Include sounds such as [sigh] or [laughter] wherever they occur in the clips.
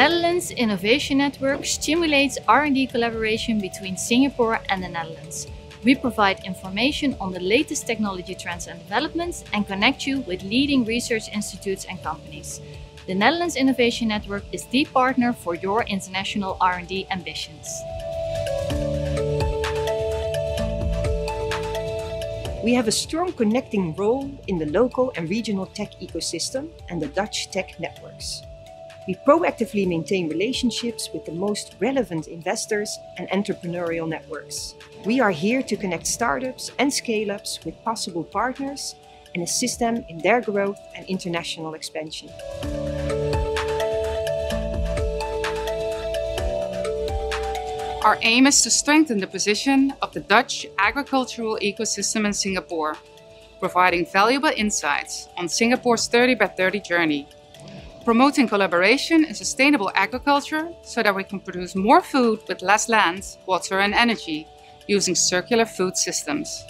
The Netherlands Innovation Network stimulates R&D collaboration between Singapore and the Netherlands. We provide information on the latest technology trends and developments and connect you with leading research institutes and companies. The Netherlands Innovation Network is the partner for your international R&D ambitions. We have a strong connecting role in the local and regional tech ecosystem and the Dutch tech networks. We proactively maintain relationships with the most relevant investors and entrepreneurial networks. We are here to connect startups and scale-ups with possible partners and assist them in their growth and international expansion. Our aim is to strengthen the position of the Dutch agricultural ecosystem in Singapore, providing valuable insights on Singapore's 30 by 30 journey, promoting collaboration in sustainable agriculture so that we can produce more food with less land, water, and energy using circular food systems.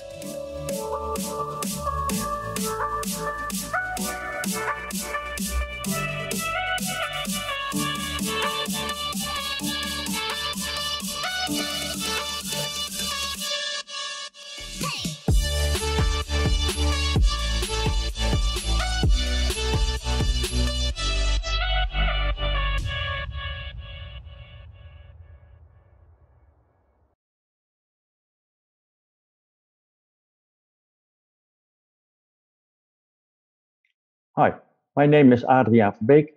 Hi, my name is Adriaan Verbeek,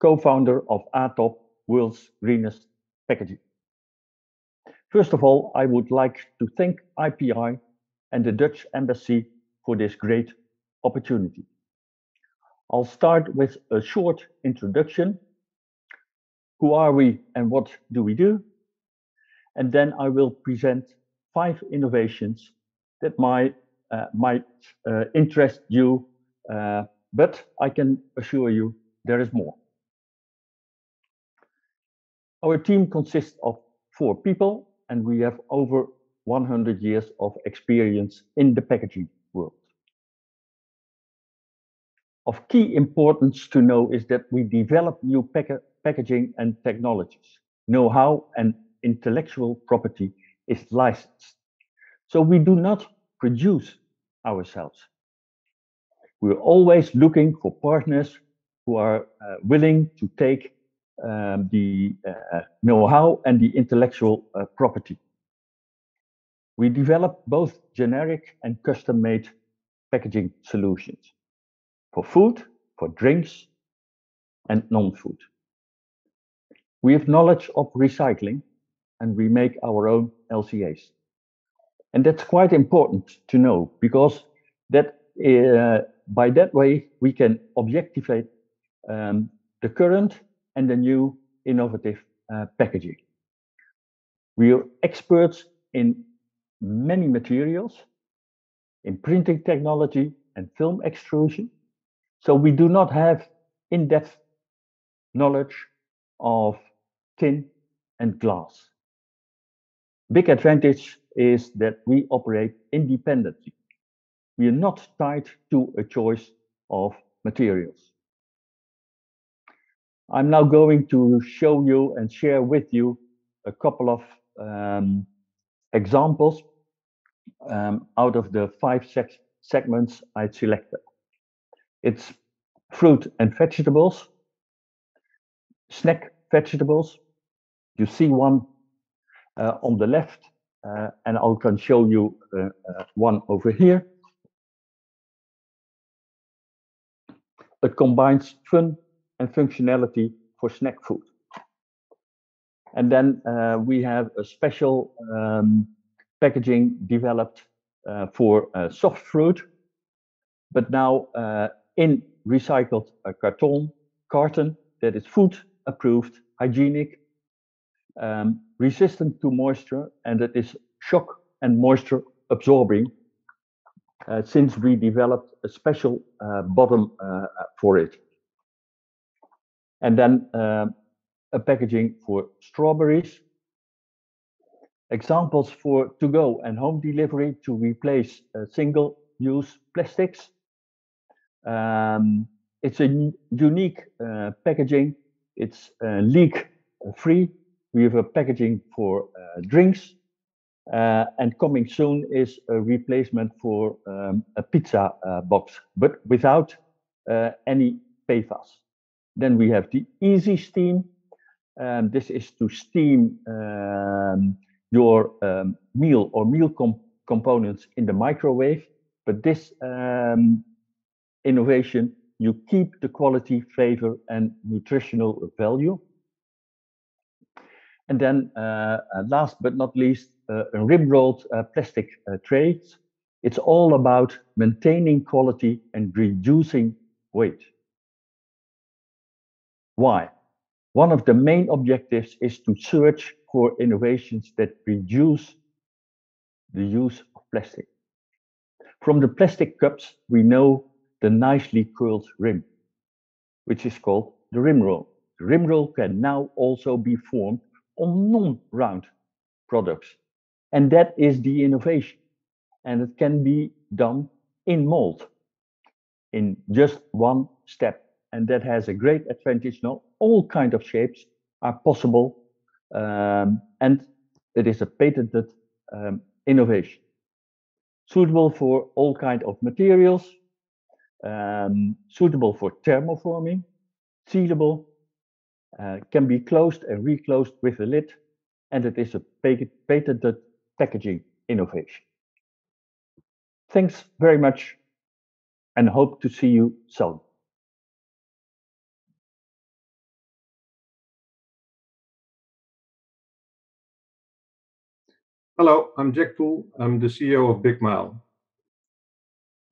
co-founder of ATOP, World's Greenest Packaging. First of all, I would like to thank IPI and the Dutch Embassy for this great opportunity. I'll start with a short introduction. Who are we and what do we do? And then I will present five innovations that might uh, uh, interest you, uh, but I can assure you there is more. Our team consists of four people, and we have over 100 years of experience in the packaging world. Of key importance to know is that we develop new packaging and technologies. Know-how and intellectual property is licensed. So we do not produce ourselves. We're always looking for partners who are uh, willing to take um, the uh, know-how and the intellectual uh, property. We develop both generic and custom-made packaging solutions for food, for drinks, and non-food. We have knowledge of recycling, and we make our own LCAs. And that's quite important to know because by that way, we can objectify um, the current and the new innovative uh, packaging. We are experts in many materials, in printing technology and film extrusion, so we do not have in-depth knowledge of tin and glass. Big advantage is that we operate independently. We are not tied to a choice of materials. I'm now going to show you and share with you a couple of um, examples um, out of the five segments I selected. It's fruit and vegetables, snack vegetables. You see one uh, on the left, uh, and I can show you uh, one over here. It combines fun and functionality for snack food. And then uh, we have a special um, packaging developed uh, for uh, soft fruit, but now uh, in recycled carton carton that is food approved, hygienic, um, resistant to moisture, and that is shock and moisture absorbing Uh, since we developed a special uh, bottom uh, for it. And then a packaging for strawberries. Examples for to-go and home delivery to replace single-use plastics. Um, it's a unique packaging. It's uh, leak free. We have a packaging for uh, drinks. Uh, and coming soon is a replacement for um, a pizza uh, box, but without any PFAS. Then we have the Easy Steam. Um, this is to steam um, your um, meal or meal com components in the microwave. But this um, innovation, you keep the quality, flavor, and nutritional value. And then uh, uh last but not least, uh, rim-rolled uh, plastic uh, trays. It's all about maintaining quality and reducing weight. Why? One of the main objectives is to search for innovations that reduce the use of plastic. From the plastic cups, we know the nicely curled rim, which is called the rim roll. The rim roll can now also be formed on non-round products. And that is the innovation. And it can be done in mold in just one step. And that has a great advantage. Now all kind of shapes are possible. Um, and it is a patented um, innovation. Suitable for all kind of materials, um, suitable for thermoforming, sealable, uh, can be closed and reclosed with a lid, and it is a patented packaging innovation. Thanks very much and hope to see you soon. Hello, I'm Jack Pool. I'm the CEO of BigMile.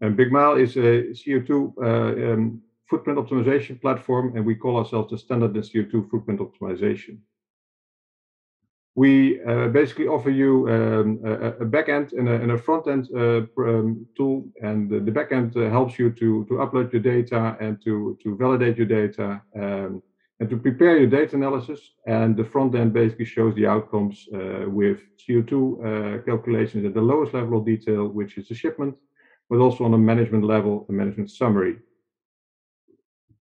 And BigMile is a CO2 uh, um, footprint optimization platform, and we call ourselves the standard in CO2 footprint optimization. We uh, basically offer you um, a, a backend and a, and a front end uh, um, tool, and the, the backend uh, helps you to, to upload your data and to, to validate your data um, and to prepare your data analysis. And the front end basically shows the outcomes uh, with CO2 uh, calculations at the lowest level of detail, which is the shipment, but also on a management level, a management summary.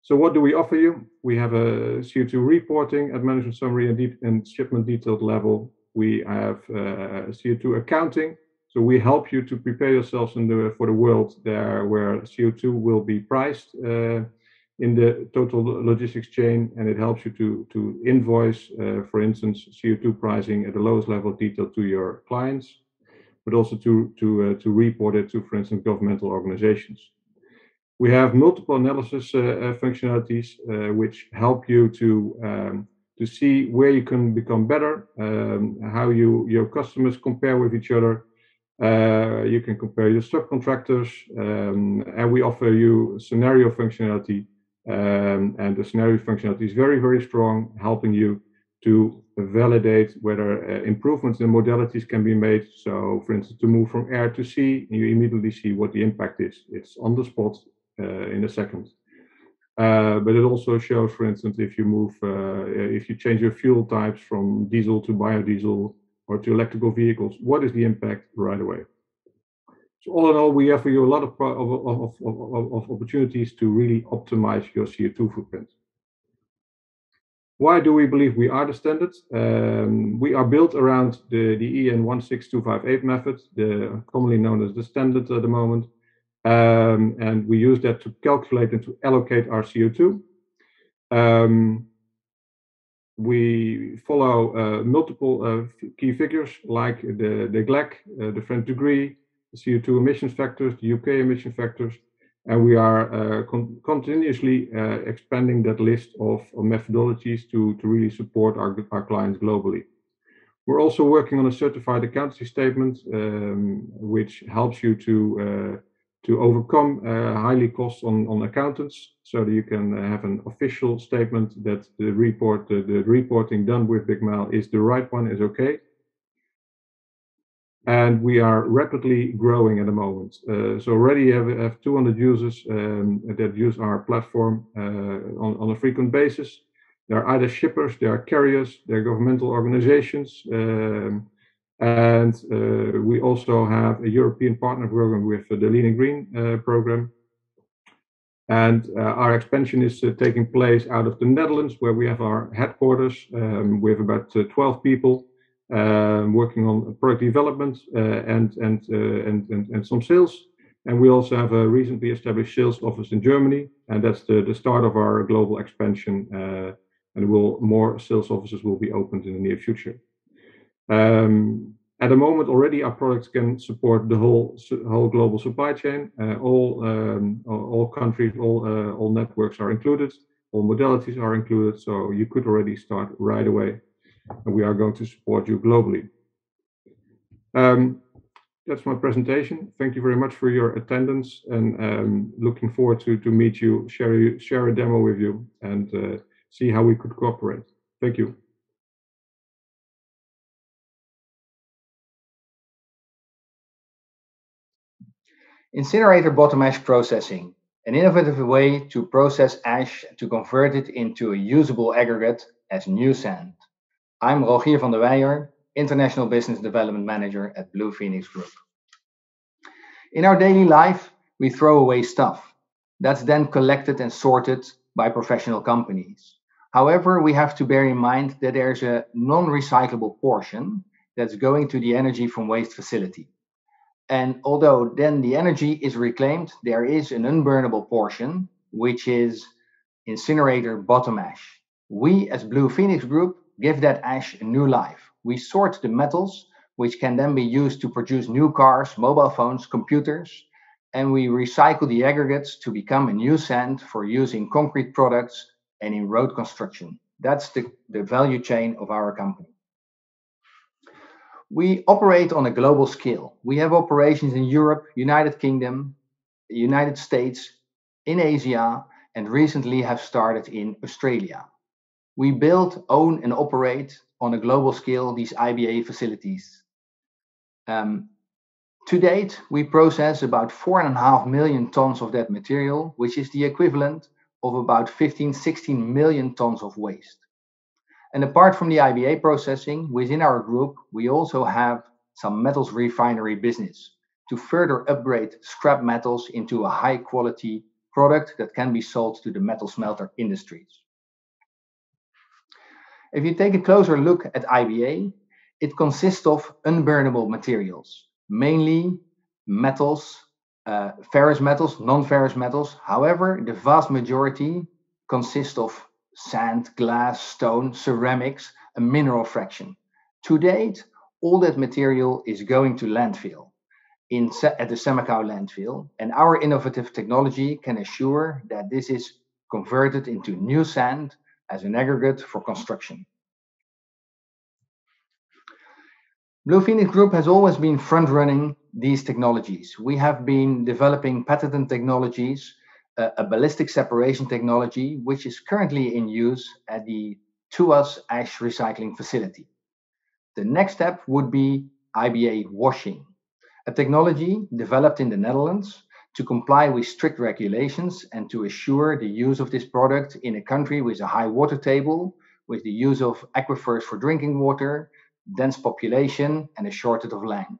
So what do we offer you? We have a CO2 reporting at management summary and, and shipment detailed level. We have uh, CO2 accounting. So we help you to prepare yourselves the, for the world there where CO2 will be priced uh, in the total logistics chain, and it helps you to to invoice, uh, for instance, CO2 pricing at the lowest level detail to your clients, but also to to uh, to report it to, for instance, governmental organizations. We have multiple analysis uh, uh, functionalities uh, which help you to um, to see where you can become better, um, how you your customers compare with each other. Uh, you can compare your subcontractors, um, and we offer you scenario functionality. Um, and the scenario functionality is very, very strong, helping you to validate whether uh, improvements in modalities can be made. So, for instance, to move from air to sea, you immediately see what the impact is. It's on the spot, in a second. Uh, but it also shows, for instance, if you move, uh, if you change your fuel types from diesel to biodiesel or to electrical vehicles, what is the impact right away? So all in all, we offer you a lot of, of, of, of, opportunities to really optimize your CO2 footprint. Why do we believe we are the standard? Um, we are built around the, the EN 16258 method, the, commonly known as the standard at the moment. Um, and we use that to calculate and to allocate our CO2. Um, we follow uh, multiple uh, key figures like the, the GLEC, uh, the French decree, the CO2 emissions factors, the UK emission factors, and we are uh, con continuously uh, expanding that list of, of, methodologies to, to really support our, our clients globally. We're also working on a certified accountancy statement, um, which helps you to uh, to overcome uh, highly costs on, on accountants so that you can uh, have an official statement that the report, the, the reporting done with BigMile is the right one, is okay. And we are rapidly growing at the moment. Uh, so already have, have 200 users um, that use our platform uh, on, on a frequent basis. They're either shippers, they are carriers, they're governmental organizations, um, and uh, we also have a European partner program with the Lean and Green uh, program. And uh, our expansion is uh, taking place out of the Netherlands, where we have our headquarters. Um, we have about uh, 12 people um, working on product development and, and, and, and, and some sales. And we also have a recently established sales office in Germany, and that's the, the start of our global expansion. Uh, and will more sales offices will be opened in the near future. Um, at the moment, already our products can support the whole whole global supply chain. Uh, all um, all countries, all uh, all networks are included. All modalities are included. So you could already start right away, and we are going to support you globally. Um, that's my presentation. Thank you very much for your attendance, and um, looking forward to to meet you, share share a demo with you, and uh, see how we could cooperate. Thank you. Incinerator bottom ash processing, an innovative way to process ash to convert it into a usable aggregate as new sand. I'm Rogier van de Weijer, International Business Development Manager at Blue Phoenix Group. In our daily life, we throw away stuff. That's then collected and sorted by professional companies. However, we have to bear in mind that there's a non-recyclable portion that's going to the energy from waste facility. And although then the energy is reclaimed, there is an unburnable portion, which is incinerator bottom ash. We, as Blue Phoenix Group, give that ash a new life. We sort the metals, which can then be used to produce new cars, mobile phones, computers, and we recycle the aggregates to become a new sand for use in concrete products and in road construction. That's the, the value chain of our company. We operate on a global scale. We have operations in Europe, United Kingdom, United States, in Asia, and recently have started in Australia. We build, own, and operate on a global scale these IBA facilities. Um, to date, we process about four and a half million tons of that material, which is the equivalent of about 15, 16 million tons of waste. And apart from the IBA processing, within our group, we also have some metals refinery business to further upgrade scrap metals into a high quality product that can be sold to the metal smelter industries. If you take a closer look at IBA, it consists of unburnable materials, mainly metals, uh, ferrous metals, non-ferrous metals. However, the vast majority consist of sand, glass, stone, ceramics, a mineral fraction. To date, all that material is going to landfill in, at the Semakau landfill, and our innovative technology can assure that this is converted into new sand as an aggregate for construction. Blue Phoenix Group has always been front-running these technologies. We have been developing patented technologies a, ballistic separation technology, which is currently in use at the Tuas ash recycling facility. The next step would be IBA washing, a technology developed in the Netherlands to comply with strict regulations and to assure the use of this product in a country with a high water table, with the use of aquifers for drinking water, dense population, and a shortage of land.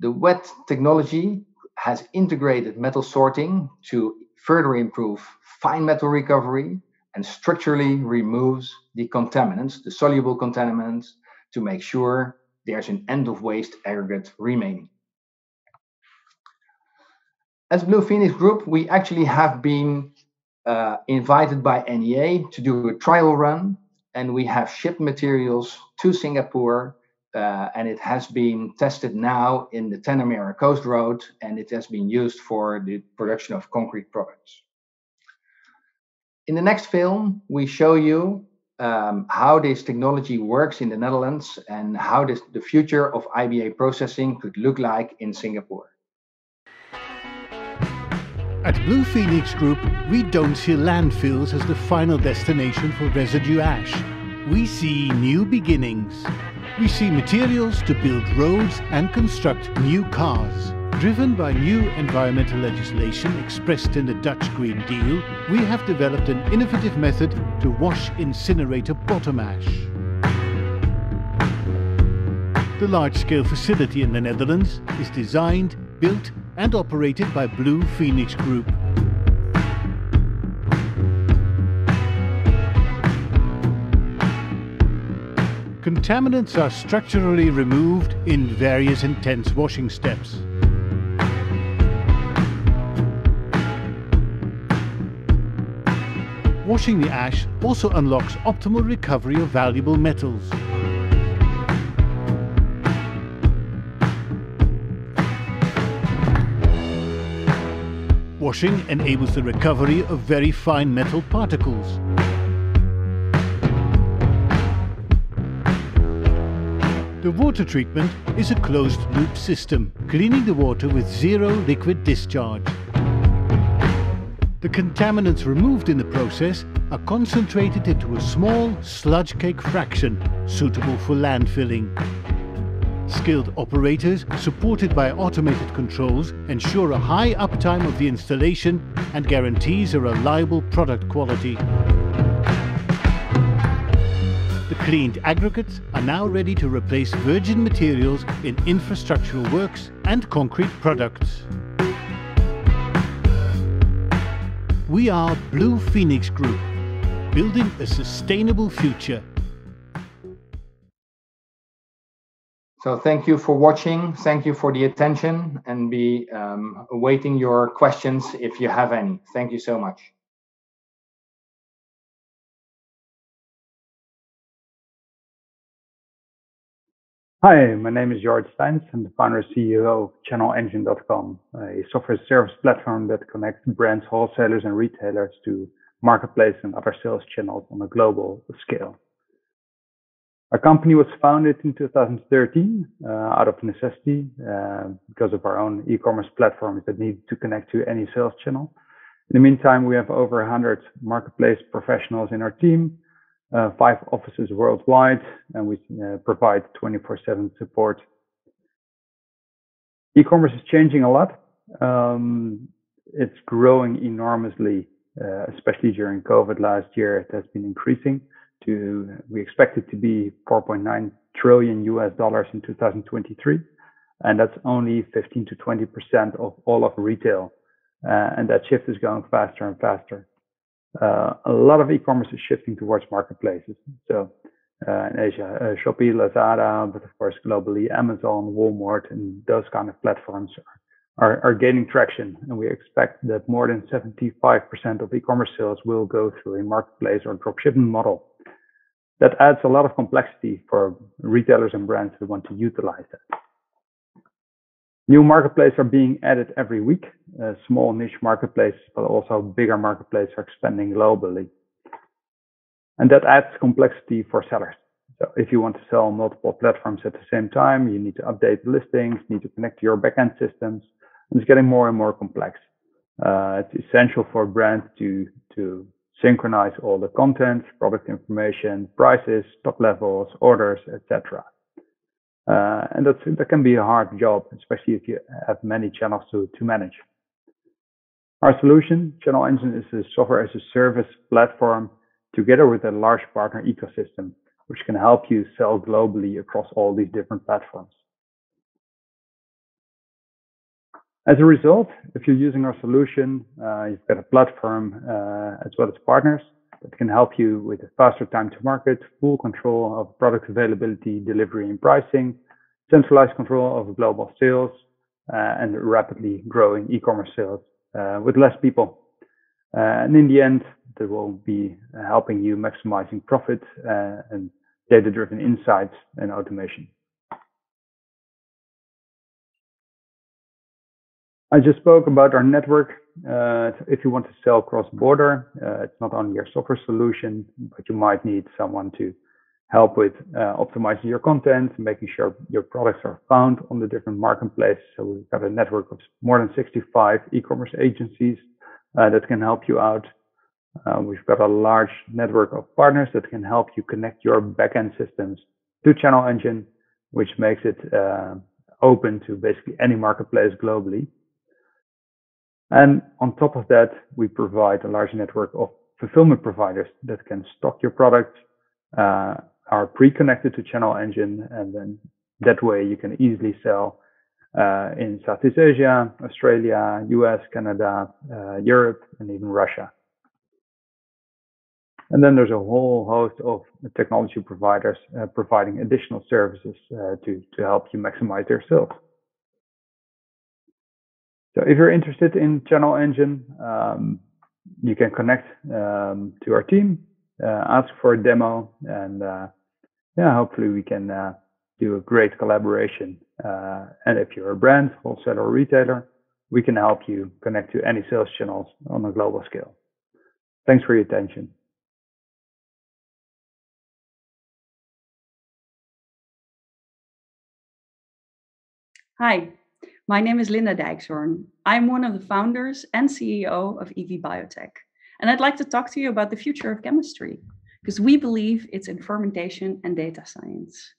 The wet technology has integrated metal sorting to further improve fine metal recovery and structurally removes the contaminants, the soluble contaminants, to make sure there's an end of waste aggregate remaining. As Blue Phoenix Group, we actually have been uh, invited by NEA to do a trial run, and we have shipped materials to Singapore uh, and it has been tested now in the Tanah Coast Road, and it has been used for the production of concrete products. In the next film, we show you um, how this technology works in the Netherlands and how this, the future of IBA processing could look like in Singapore. At Blue Phoenix Group, we don't see landfills as the final destination for residue ash. We see new beginnings. We see materials to build roads and construct new cars. Driven by new environmental legislation expressed in the Dutch Green Deal, we have developed an innovative method to wash incinerator bottom ash. The large-scale facility in the Netherlands is designed, built and operated by Blue Phoenix Group. Contaminants are structurally removed in various intense washing steps. Washing the ash also unlocks optimal recovery of valuable metals. Washing enables the recovery of very fine metal particles. The water treatment is a closed loop system, cleaning the water with zero liquid discharge. The contaminants removed in the process are concentrated into a small sludge cake fraction suitable for landfilling. Skilled operators, supported by automated controls, ensure a high uptime of the installation and guarantees a reliable product quality. Cleaned aggregates are now ready to replace virgin materials in infrastructural works and concrete products. We are Blue Phoenix Group, building a sustainable future. So thank you for watching. Thank you for the attention and be um, awaiting your questions if you have any. Thank you so much. Hi, my name is Jorrit Steinz. I'm the founder and CEO of ChannelEngine.com, a software service platform that connects brands, wholesalers, and retailers to marketplace and other sales channels on a global scale. Our company was founded in 2013 uh, out of necessity uh, because of our own e-commerce platforms that need to connect to any sales channel. In the meantime, we have over 100 marketplace professionals in our team, uh, five offices worldwide, and we uh, provide 24/7 support. E-commerce is changing a lot. Um, it's growing enormously, uh, especially during COVID last year. It has been increasing to we expect it to be 4.9 trillion US dollars in 2023, and that's only 15 to 20 percent of all of retail, uh, and that shift is going faster and faster. Uh, a lot of e-commerce is shifting towards marketplaces. So uh, in Asia, uh, Shopee, Lazada, but of course globally, Amazon, Walmart, and those kind of platforms are, are, are gaining traction. And we expect that more than 75% of e-commerce sales will go through a marketplace or dropshipping model that adds a lot of complexity for retailers and brands that want to utilize that. New marketplaces are being added every week. Uh, small niche marketplaces, but also bigger marketplaces are expanding globally. And that adds complexity for sellers. So if you want to sell on multiple platforms at the same time, you need to update the listings, need to connect to your backend systems. And it's getting more and more complex. Uh, it's essential for brands to, to synchronize all the content, product information, prices, stock levels, orders, etc. Uh, and that's, that can be a hard job, especially if you have many channels to, to manage. Our solution, ChannelEngine, is a software as a service platform together with a large partner ecosystem, which can help you sell globally across all these different platforms. As a result, if you're using our solution, uh, you've got a platform uh, as well as partners that can help you with a faster time to market, full control of product availability, delivery, and pricing, centralized control of global sales, uh, and rapidly growing e-commerce sales uh, with less people. Uh, and in the end, they will be helping you maximizing profit uh, and data-driven insights and automation. I just spoke about our network. Uh, if you want to sell cross-border, uh, it's not only your software solution, but you might need someone to help with uh, optimizing your content, making sure your products are found on the different marketplaces. So we've got a network of more than 65 e-commerce agencies uh, that can help you out. Uh, we've got a large network of partners that can help you connect your backend systems to ChannelEngine, which makes it uh, open to basically any marketplace globally. And on top of that, we provide a large network of fulfillment providers that can stock your products, uh, are pre-connected to ChannelEngine, and then that way you can easily sell uh, in Southeast Asia, Australia, US, Canada, uh, Europe, and even Russia. And then there's a whole host of technology providers uh, providing additional services uh, to, to help you maximize their sales. So if you're interested in ChannelEngine, um, you can connect um, to our team, uh, ask for a demo, and uh, yeah, hopefully we can uh, do a great collaboration. Uh, and if you're a brand, wholesaler, or retailer, we can help you connect to any sales channels on a global scale. Thanks for your attention. Hi, my name is Linda Dijkshoorn. I'm one of the founders and CEO of EV Biotech. And I'd like to talk to you about the future of chemistry, because we believe it's in fermentation and data science.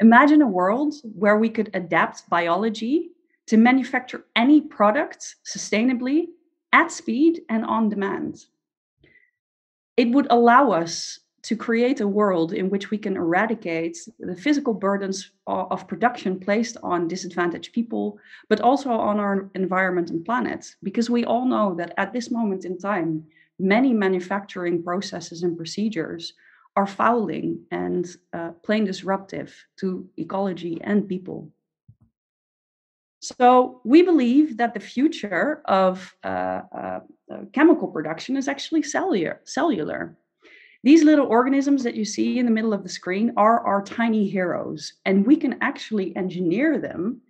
Imagine a world where we could adapt biology to manufacture any product sustainably, at speed, and on demand. It would allow us to create a world in which we can eradicate the physical burdens of production placed on disadvantaged people, but also on our environment and planet. Because we all know that at this moment in time, many manufacturing processes and procedures are fouling and uh, plain disruptive to ecology and people. So we believe that the future of uh, uh, chemical production is actually cellular. cellular. These little organisms that you see in the middle of the screen are our tiny heroes, and we can actually engineer them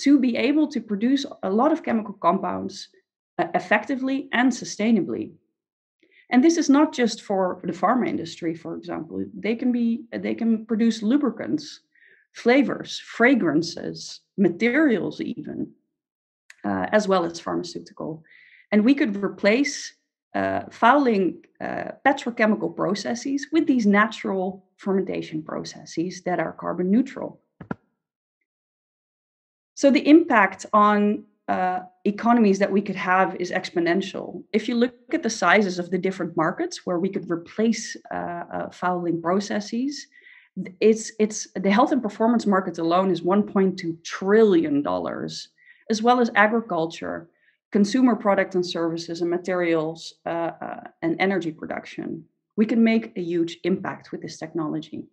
to be able to produce a lot of chemical compounds uh, effectively and sustainably. And this is not just for the pharma industry, for example. They can be they can produce lubricants, flavors, fragrances, materials, even, uh, as well as pharmaceutical. And we could replace uh, fouling uh, petrochemical processes with these natural fermentation processes that are carbon neutral. So the impact on uh, economies that we could have is exponential. If you look at the sizes of the different markets where we could replace uh, uh, fouling processes, it's it's the health and performance market alone is 1.2 trillion dollars, as well as agriculture, consumer products and services and materials uh, uh, and energy production, we can make a huge impact with this technology.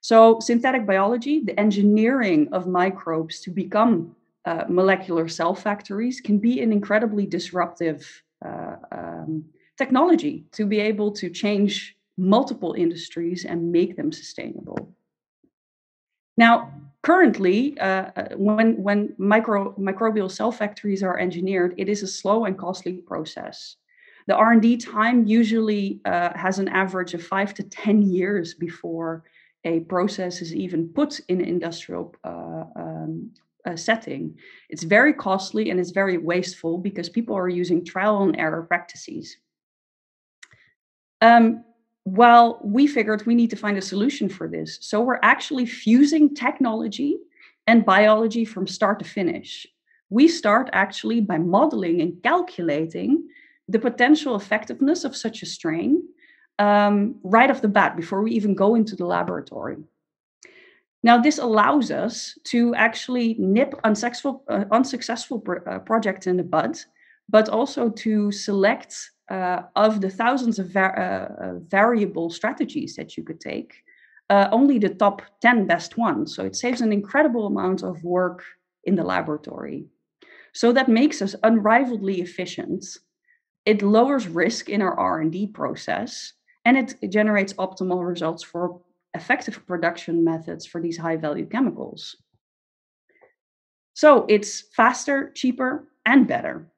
So synthetic biology, the engineering of microbes to become uh, molecular cell factories can be an incredibly disruptive uh, um, technology to be able to change multiple industries and make them sustainable. Now, currently, uh, uh, when, when micro, microbial cell factories are engineered, it is a slow and costly process. The R&D time usually uh, has an average of five to 10 years before a process is even put in an industrial uh, um, uh, setting. It's very costly and it's very wasteful because people are using trial and error practices. Um, well, we figured we need to find a solution for this. So we're actually fusing technology and biology from start to finish. We start actually by modeling and calculating the potential effectiveness of such a strain um, right off the bat before we even go into the laboratory. Now, this allows us to actually nip unsuccessful, uh, unsuccessful pro- uh, projects in the bud, but also to select uh, of the thousands of va- uh, uh, variable strategies that you could take, uh, only the top 10 best ones. So it saves an incredible amount of work in the laboratory. So that makes us unrivaledly efficient. It lowers risk in our R&D process, and it generates optimal results for effective production methods for these high value chemicals. So it's faster, cheaper, and better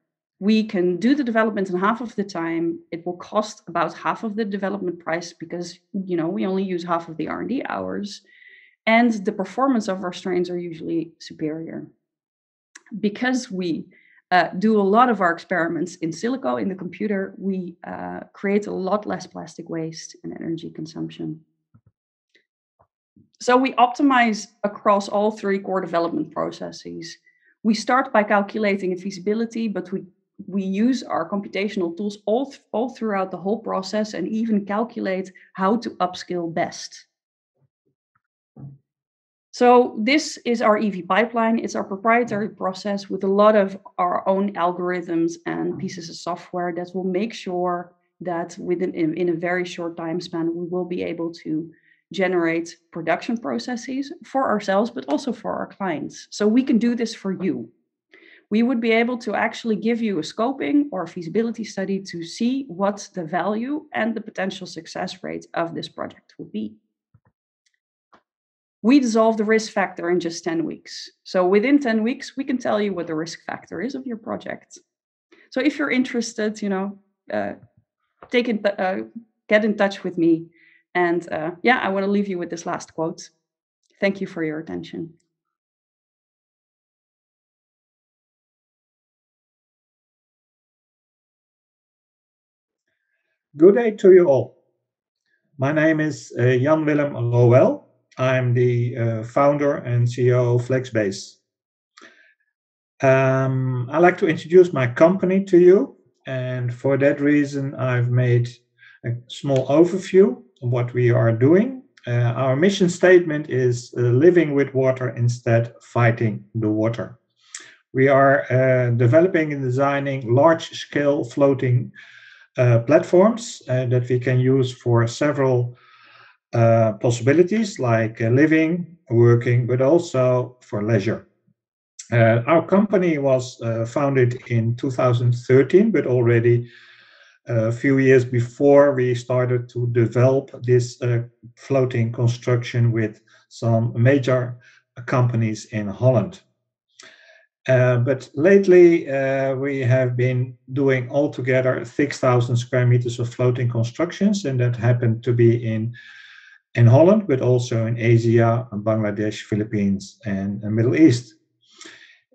we can do the development in half of the time. It will cost about half of the development price because you know we only use half of the r&d hours and the performance of our strains are usually superior. Because we uh, do a lot of our experiments in silico in the computer we uh, create a lot less plastic waste and energy consumption. So we optimize across all three core development processes. We start by calculating a feasibility, but we we use our computational tools all, th- all throughout the whole process and even calculate how to upscale best. So this is our EV pipeline. It's our proprietary process with a lot of our own algorithms and pieces of software that will make sure that within in, in a very short time span we will be able to generate production processes for ourselves but also for our clients so we can do this for you we would be able to actually give you a scoping or a feasibility study to see what the value and the potential success rate of this project would be we dissolve the risk factor in just 10 weeks so within 10 weeks we can tell you what the risk factor is of your project so if you're interested you know uh, take in, uh, get in touch with me. And uh, yeah, I want to leave you with this last quote. Thank you for your attention. Good day to you all. My name is uh, Jan Willem Roel. I'm the uh, founder and CEO of Flexbase. Um, I'd like to introduce my company to you. And for that reason, I've made a small overview of what we are doing. Uh, our mission statement is uh, living with water instead fighting the water. We are uh, developing and designing large scale floating platforms uh, that we can use for several uh, possibilities like living, working, but also for leisure. Uh, our company was uh, founded in 2013, but already a few years before we started to develop this uh, floating construction with some major companies in Holland. Uh, but lately, uh, we have been doing altogether 6,000 square meters of floating constructions, and that happened to be in in Holland, but also in Asia, Bangladesh, Philippines, and the Middle East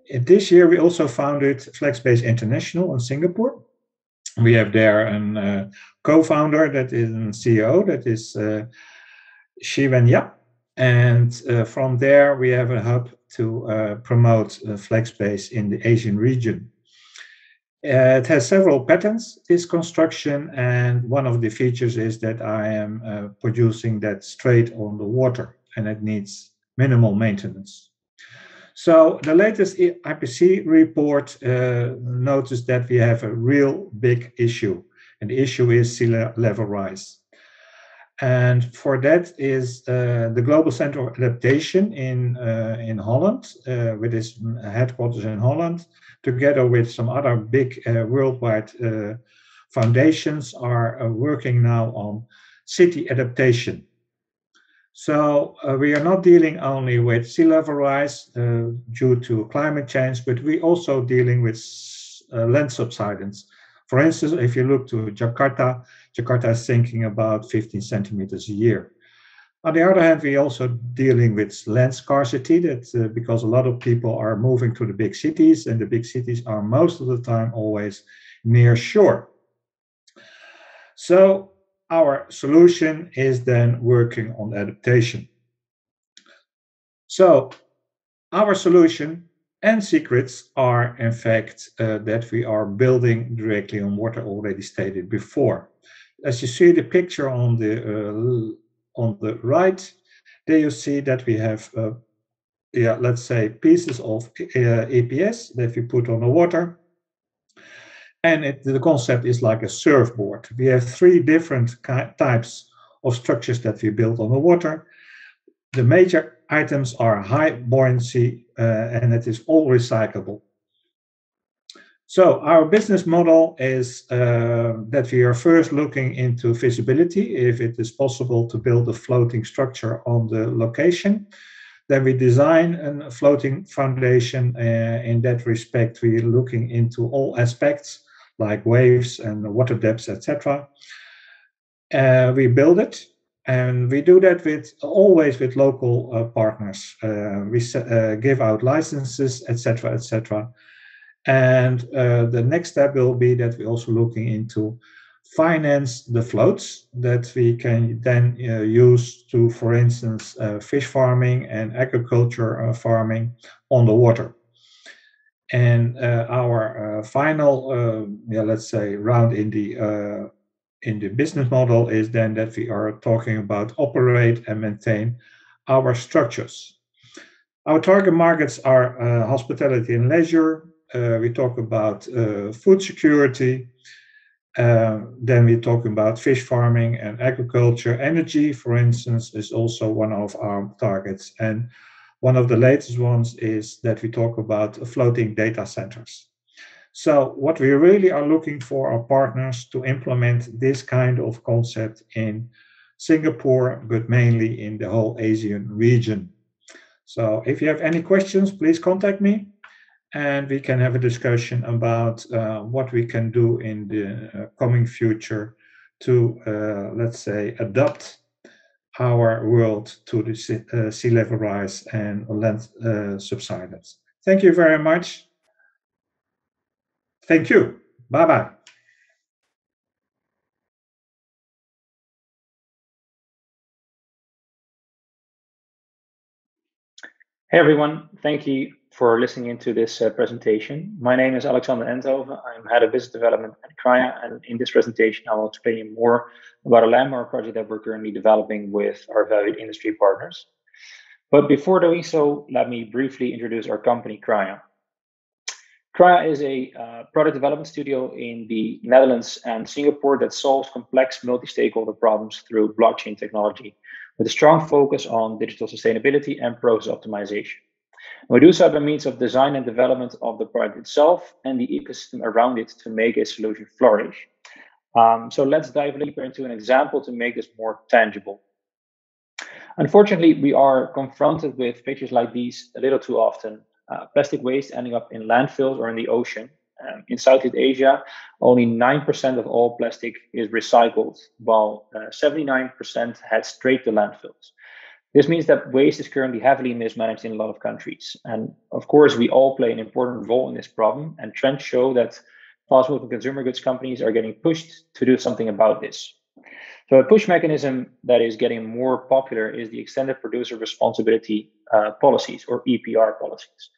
this year, we also founded Flexbase International in Singapore. We have there a uh, co-founder that is a CEO, that is uh, Shiven Yap. And uh, from there, we have a hub to uh, promote uh, Flexbase in the Asian region. Uh, it has several patents, this construction, and one of the features is that I am uh, producing that straight on the water, and it needs minimal maintenance. So the latest IPCC report uh, noticed that we have a real big issue, and the issue is sea level rise. And for that is uh, the Global Center of Adaptation in uh, in Holland, uh, with its headquarters in Holland, together with some other big uh, worldwide uh, foundations, are working now on city adaptation. So uh, we are not dealing only with sea level rise uh, due to climate change, but we also dealing with uh, land subsidence. For instance, if you look to Jakarta, Jakarta is sinking about 15 centimeters a year. On the other hand, we also dealing with land scarcity that uh, because a lot of people are moving to the big cities and the big cities are most of the time always near shore. So our solution is then working on adaptation. So our solution and secrets are in fact uh, that we are building directly on what I already stated before. As you see the picture on the uh, on the right, there you see that we have uh, yeah, let's say pieces of uh, EPS that we put on the water and it, the concept is like a surfboard. We have three different types of structures that we build on the water. The major items are high buoyancy uh, and it is all recyclable. So our business model is uh, that we are first looking into feasibility, if it is possible to build a floating structure on the location. Then we design a floating foundation. Uh, in that respect, we're looking into all aspects like waves and water depths, etc. Uh, we build it, and we do that with always with local uh, partners. Uh, we uh, give out licenses, etc., etc. And uh, the next step will be that we're also looking into finance the floats that we can then uh, use to, for instance, fish farming and agriculture farming on the water. And uh, our uh, final, uh, yeah, let's say, round in the in the business model is then that we are talking about operate and maintain our structures. Our target markets are uh, hospitality and leisure. Uh, we talk about uh, food security, Uh, then we talk about fish farming and agriculture. Energy, for instance, is also one of our targets. And one of the latest ones is that we talk about floating data centers. So what we really are looking for are partners to implement this kind of concept in Singapore, but mainly in the whole Asian region. So if you have any questions, please contact me and we can have a discussion about uh, what we can do in the uh, coming future to, uh, let's say, adapt our world to the sea, uh, sea level rise and land uh, subsidence. Thank you very much. Thank you. Bye-bye. Hey everyone, thank you for listening into this uh, presentation. My name is Alexander Enthoven. I'm head of business development at Kryha, and in this presentation, I will explain more about a landmark project that we're currently developing with our valued industry partners. But before doing so, let me briefly introduce our company, Kryha. Kryha is a uh, product development studio in the Netherlands and Singapore that solves complex multi-stakeholder problems through blockchain technology with a strong focus on digital sustainability and process optimization. We do so by means of design and development of the product itself and the ecosystem around it to make a solution flourish. Um, so let's dive deeper into an example to make this more tangible. Unfortunately, we are confronted with pictures like these a little too often. Uh, plastic waste ending up in landfills or in the ocean, um, in Southeast Asia, only 9% of all plastic is recycled, while uh, 79% heads straight to landfills. This means that waste is currently heavily mismanaged in a lot of countries. And of course, we all play an important role in this problem. And trends show that fast moving consumer goods companies are getting pushed to do something about this. So, a push mechanism that is getting more popular is the extended producer responsibility uh, policies or EPR policies.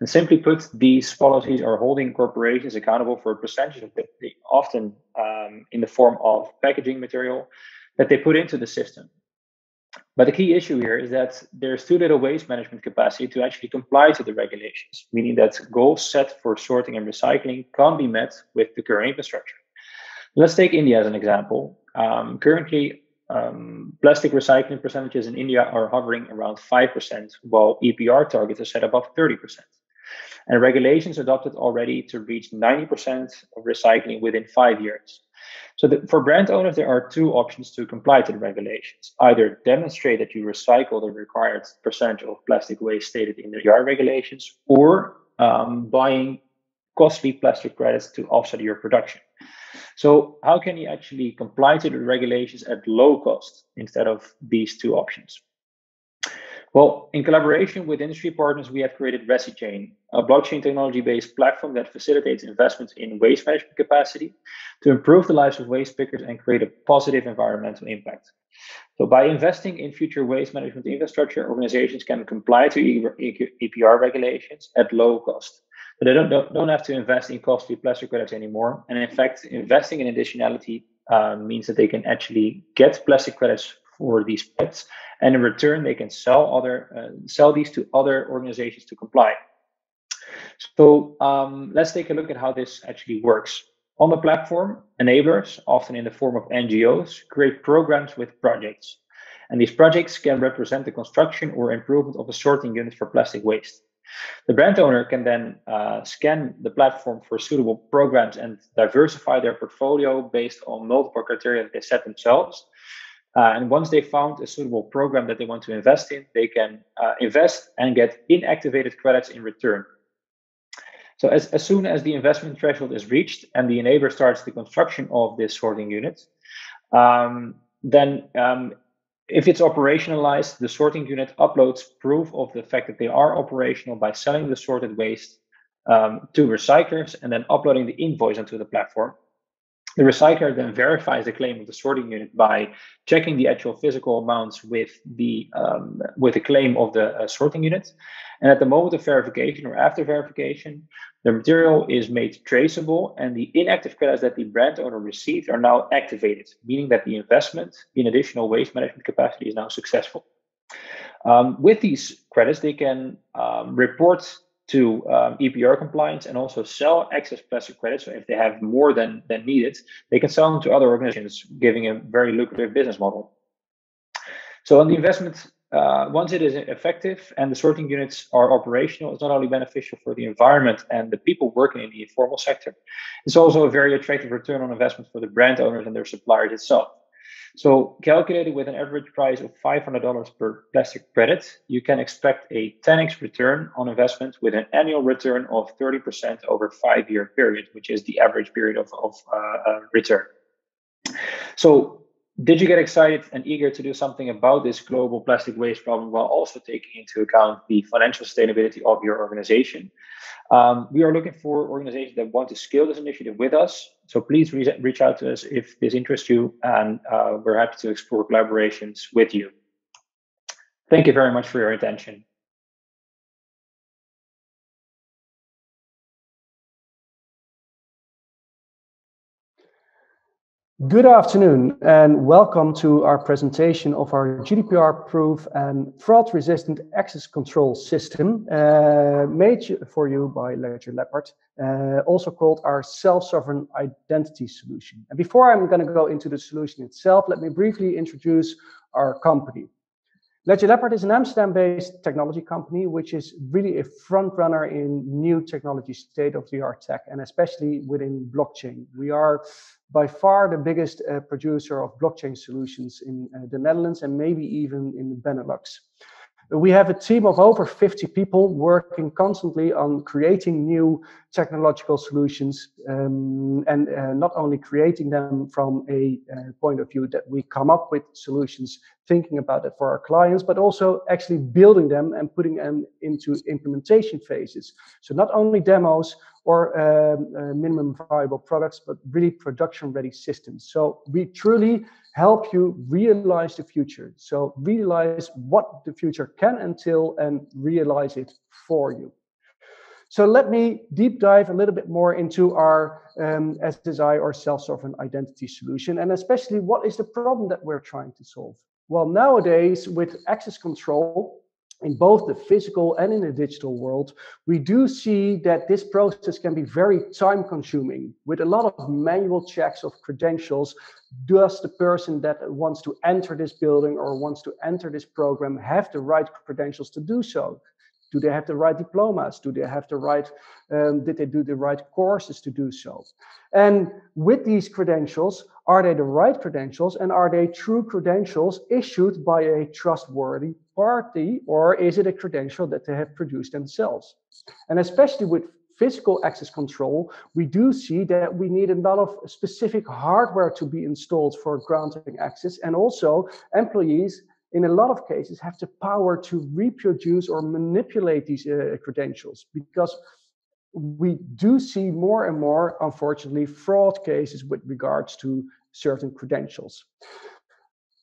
And simply put, these policies are holding corporations accountable for a percentage of the, often um, in the form of packaging material that they put into the system. But the key issue here is that there's too little waste management capacity to actually comply to the regulations, meaning that goals set for sorting and recycling can't be met with the current infrastructure. Let's take India as an example. Um, currently, um, plastic recycling percentages in India are hovering around 5%, while EPR targets are set above 30% and regulations adopted already to reach 90% of recycling within five years. So the, for brand owners, there are two options to comply to the regulations. Either demonstrate that you recycle the required percentage of plastic waste stated in the yard regulations, or um, buying costly plastic credits to offset your production. So how can you actually comply to the regulations at low cost instead of these two options? Well, in collaboration with industry partners, we have created ResiChain, a blockchain technology-based platform that facilitates investments in waste management capacity to improve the lives of waste pickers and create a positive environmental impact. So by investing in future waste management infrastructure, organizations can comply to EPR regulations at low cost. So they don't, don't have to invest in costly plastic credits anymore. And in fact, investing in additionality uh, means that they can actually get plastic credits for these pets, and in return they can sell other uh, sell these to other organizations to comply. So um, let's take a look at how this actually works. On the platform, enablers, often in the form of NGOs, create programs with projects. And these projects can represent the construction or improvement of a sorting unit for plastic waste. The brand owner can then uh, scan the platform for suitable programs and diversify their portfolio based on multiple criteria that they set themselves uh, and once they found a suitable program that they want to invest in, they can uh, invest and get inactivated credits in return. So as, as soon as the investment threshold is reached and the enabler starts the construction of this sorting unit, um, then um, if it's operationalized, the sorting unit uploads proof of the fact that they are operational by selling the sorted waste um, to recyclers and then uploading the invoice onto the platform. The recycler then verifies the claim of the sorting unit by checking the actual physical amounts with the um, with the claim of the uh, sorting unit. And at the moment of verification or after verification, the material is made traceable and the inactive credits that the brand owner received are now activated, meaning that the investment in additional waste management capacity is now successful. Um, with these credits, they can um, report to um, EPR compliance and also sell excess plastic credits. So if they have more than, than needed, they can sell them to other organizations, giving a very lucrative business model. So on the investment, uh, once it is effective and the sorting units are operational, it's not only beneficial for the environment and the people working in the informal sector, it's also a very attractive return on investment for the brand owners and their suppliers itself. So calculated with an average price of $500 per plastic credit, you can expect a 10x return on investment with an annual return of 30% over five-year period, which is the average period of, of uh, uh, return. So did you get excited and eager to do something about this global plastic waste problem while also taking into account the financial sustainability of your organization? Um, we are looking for organizations that want to scale this initiative with us. So please re reach out to us if this interests you, and uh, we're happy to explore collaborations with you. Thank you very much for your attention. Good afternoon and welcome to our presentation of our GDPR-proof and fraud-resistant access control system uh, made for you by Ledger Leopard, uh, also called our self-sovereign identity solution. And before I'm going to go into the solution itself, let me briefly introduce our company. Ledger Leopard is an Amsterdam-based technology company, which is really a front runner in new technology, state-of-the-art tech, and especially within blockchain. We are by far the biggest uh, producer of blockchain solutions in uh, the Netherlands and maybe even in the Benelux. We have a team of over 50 people working constantly on creating new technological solutions um, and uh, not only creating them from a uh, point of view that we come up with solutions thinking about it for our clients, but also actually building them and putting them into implementation phases. So not only demos or um, uh, minimum viable products, but really production ready systems. So we truly help you realize the future. So realize what the future can entail and realize it for you. So let me deep dive a little bit more into our um, SSI or self-sovereign identity solution, and especially what is the problem that we're trying to solve? Well, nowadays with access control, in both the physical and in the digital world, we do see that this process can be very time consuming with a lot of manual checks of credentials. Does the person that wants to enter this building or wants to enter this program have the right credentials to do so? Do they have the right diplomas? Do they have the right, um, did they do the right courses to do so? And with these credentials, are they the right credentials and are they true credentials issued by a trustworthy party or is it a credential that they have produced themselves? And especially with physical access control, we do see that we need a lot of specific hardware to be installed for granting access and also employees in a lot of cases have the power to reproduce or manipulate these uh, credentials because we do see more and more, unfortunately, fraud cases with regards to certain credentials.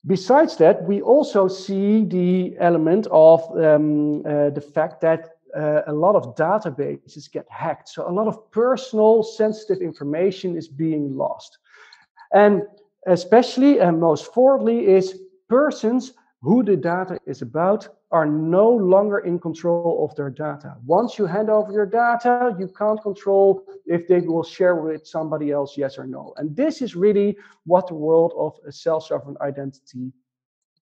Besides that, we also see the element of um, uh, the fact that uh, a lot of databases get hacked. So a lot of personal sensitive information is being lost. And especially and most forwardly is persons who the data is about are no longer in control of their data. Once you hand over your data, you can't control if they will share with somebody else, yes or no. And this is really what the world of a self-sovereign identity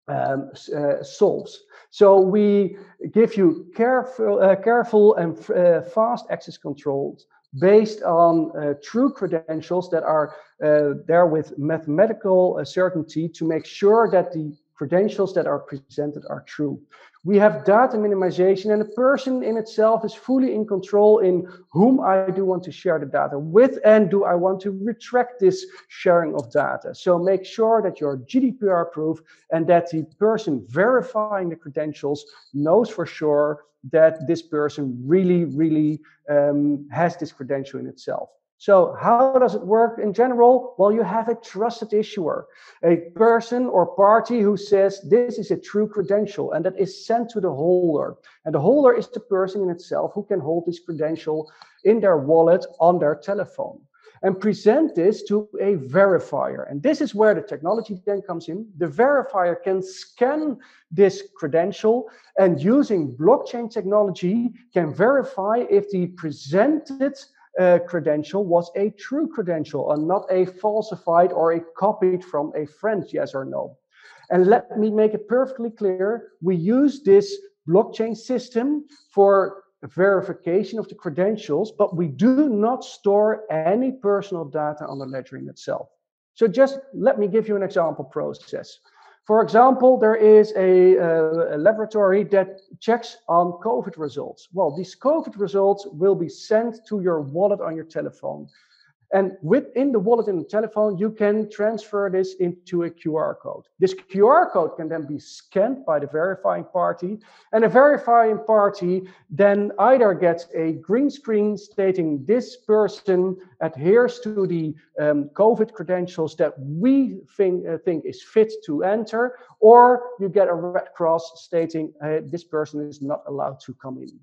um, uh, solves. So we give you careful, uh, careful and uh, fast access controls based on uh, true credentials that are uh, there with mathematical uh, certainty to make sure that the credentials that are presented are true. We have data minimization and the person in itself is fully in control in whom I do want to share the data with and do I want to retract this sharing of data. So make sure that you're GDPR proof and that the person verifying the credentials knows for sure that this person really, really um, has this credential in itself. So how does it work in general? Well, you have a trusted issuer, a person or party who says this is a true credential and that is sent to the holder. And the holder is the person in itself who can hold this credential in their wallet on their telephone. and present this to a verifier. And this is where the technology then comes in. The verifier can scan this credential and using blockchain technology can verify if the presented uh, credential was a true credential and not a falsified or a copied from a friend, yes or no. And let me make it perfectly clear, we use this blockchain system for verification of the credentials, but we do not store any personal data on the ledgering itself. So just let me give you an example process. For example, there is a, a, laboratory that checks on COVID results. Well, these COVID results will be sent to your wallet on your telephone. And within the wallet in the telephone, you can transfer this into a QR code. This QR code can then be scanned by the verifying party, and the verifying party then either gets a green screen stating this person adheres to the um, COVID credentials that we think, uh, think is fit to enter, or you get a red cross stating uh, this person is not allowed to come in.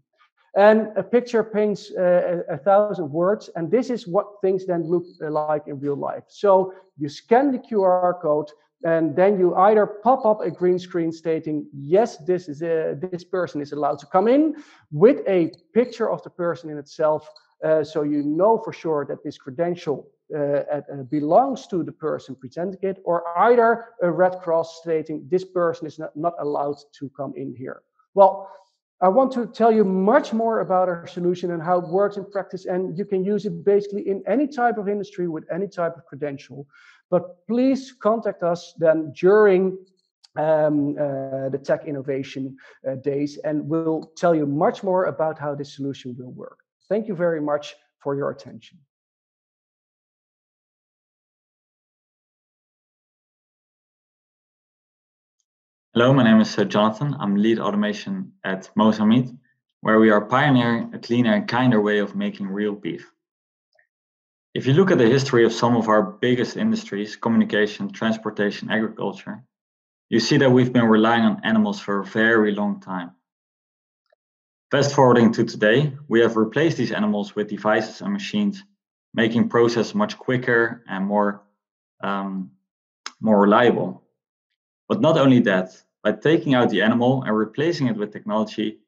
And a picture paints uh, a, thousand words, and this is what things then look like in real life. So you scan the QR code, and then you either pop up a green screen stating, yes, this, is a, this person is allowed to come in, with a picture of the person in itself, uh, so you know for sure that this credential uh, uh, belongs to the person presenting it, or either a red cross stating this person is not, not allowed to come in here. Well, I want to tell you much more about our solution and how it works in practice. And you can use it basically in any type of industry with any type of credential. But please contact us then during um, uh, the tech innovation uh, days, and we'll tell you much more about how this solution will work. Thank you very much for your attention. Hello, my name is uh, Jonathan. I'm lead automation at Mosa Meat, where we are pioneering a cleaner and kinder way of making real beef. If you look at the history of some of our biggest industries, communication, transportation, agriculture, you see that we've been relying on animals for a very long time. Fast forwarding to today, we have replaced these animals with devices and machines, making process much quicker and more, um, more reliable. But not only that, by taking out the animal and replacing it with technology,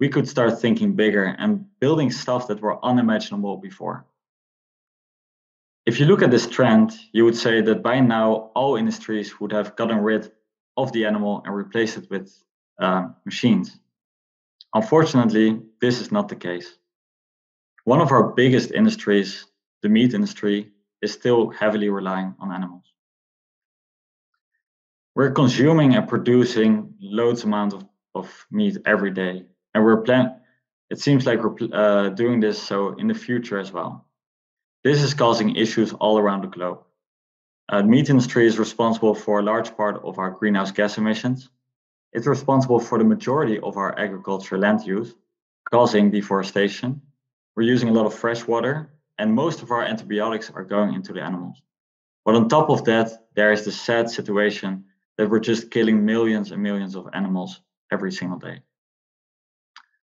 we could start thinking bigger and building stuff that were unimaginable before. If you look at this trend, you would say that by now all industries would have gotten rid of the animal and replaced it with uh, machines. Unfortunately, this is not the case. One of our biggest industries, the meat industry, is still heavily relying on animals we're consuming and producing loads amount of, of meat every day. And we're plan it seems like we're uh, doing this so in the future as well. This is causing issues all around the globe. Uh, the meat industry is responsible for a large part of our greenhouse gas emissions. It's responsible for the majority of our agricultural land use causing deforestation. We're using a lot of fresh water and most of our antibiotics are going into the animals. But on top of that there is the sad situation that we're just killing millions and millions of animals every single day.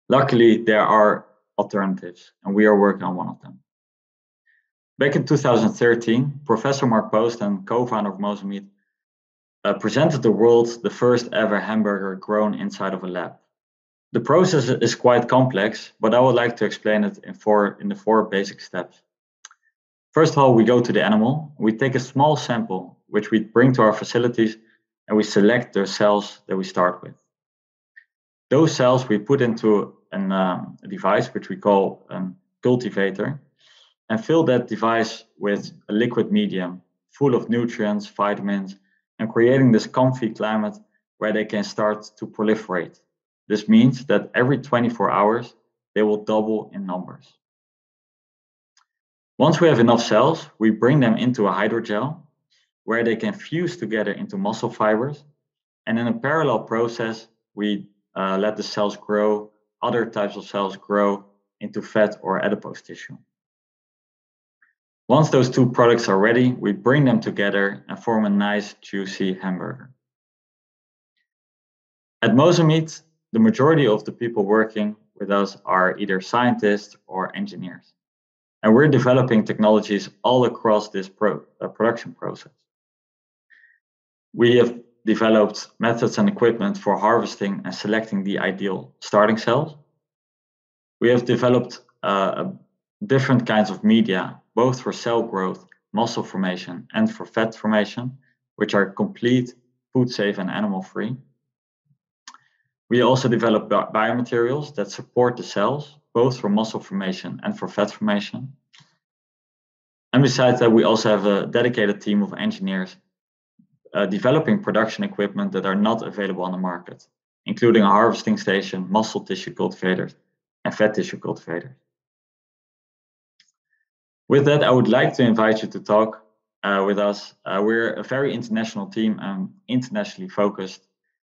Luckily, there are alternatives, and we are working on one of them. Back in 2013, Professor Mark Post and co-founder of Mosa Meat uh, presented the world the first ever hamburger grown inside of a lab. The process is quite complex, but I would like to explain it in four in the four basic steps. First of all, we go to the animal. We take a small sample, which we bring to our facilities and we select the cells that we start with. Those cells we put into an, um, a device which we call a cultivator and fill that device with a liquid medium full of nutrients, vitamins, and creating this comfy climate where they can start to proliferate. This means that every 24 hours, they will double in numbers. Once we have enough cells, we bring them into a hydrogel where they can fuse together into muscle fibers. And in a parallel process, we uh, let the cells grow, other types of cells grow into fat or adipose tissue. Once those two products are ready, we bring them together and form a nice, juicy hamburger. At Mosa Meat, the majority of the people working with us are either scientists or engineers. And we're developing technologies all across this pro, uh, production process. We have developed methods and equipment for harvesting and selecting the ideal starting cells. We have developed uh, different kinds of media, both for cell growth, muscle formation, and for fat formation, which are complete, food safe, and animal free. We also develop biomaterials that support the cells, both for muscle formation and for fat formation. And besides that, we also have a dedicated team of engineers uh, developing production equipment that are not available on the market, including a harvesting station, muscle tissue cultivators, and fat tissue cultivators. With that, I would like to invite you to talk uh, with us. Uh, we're a very international team and internationally focused.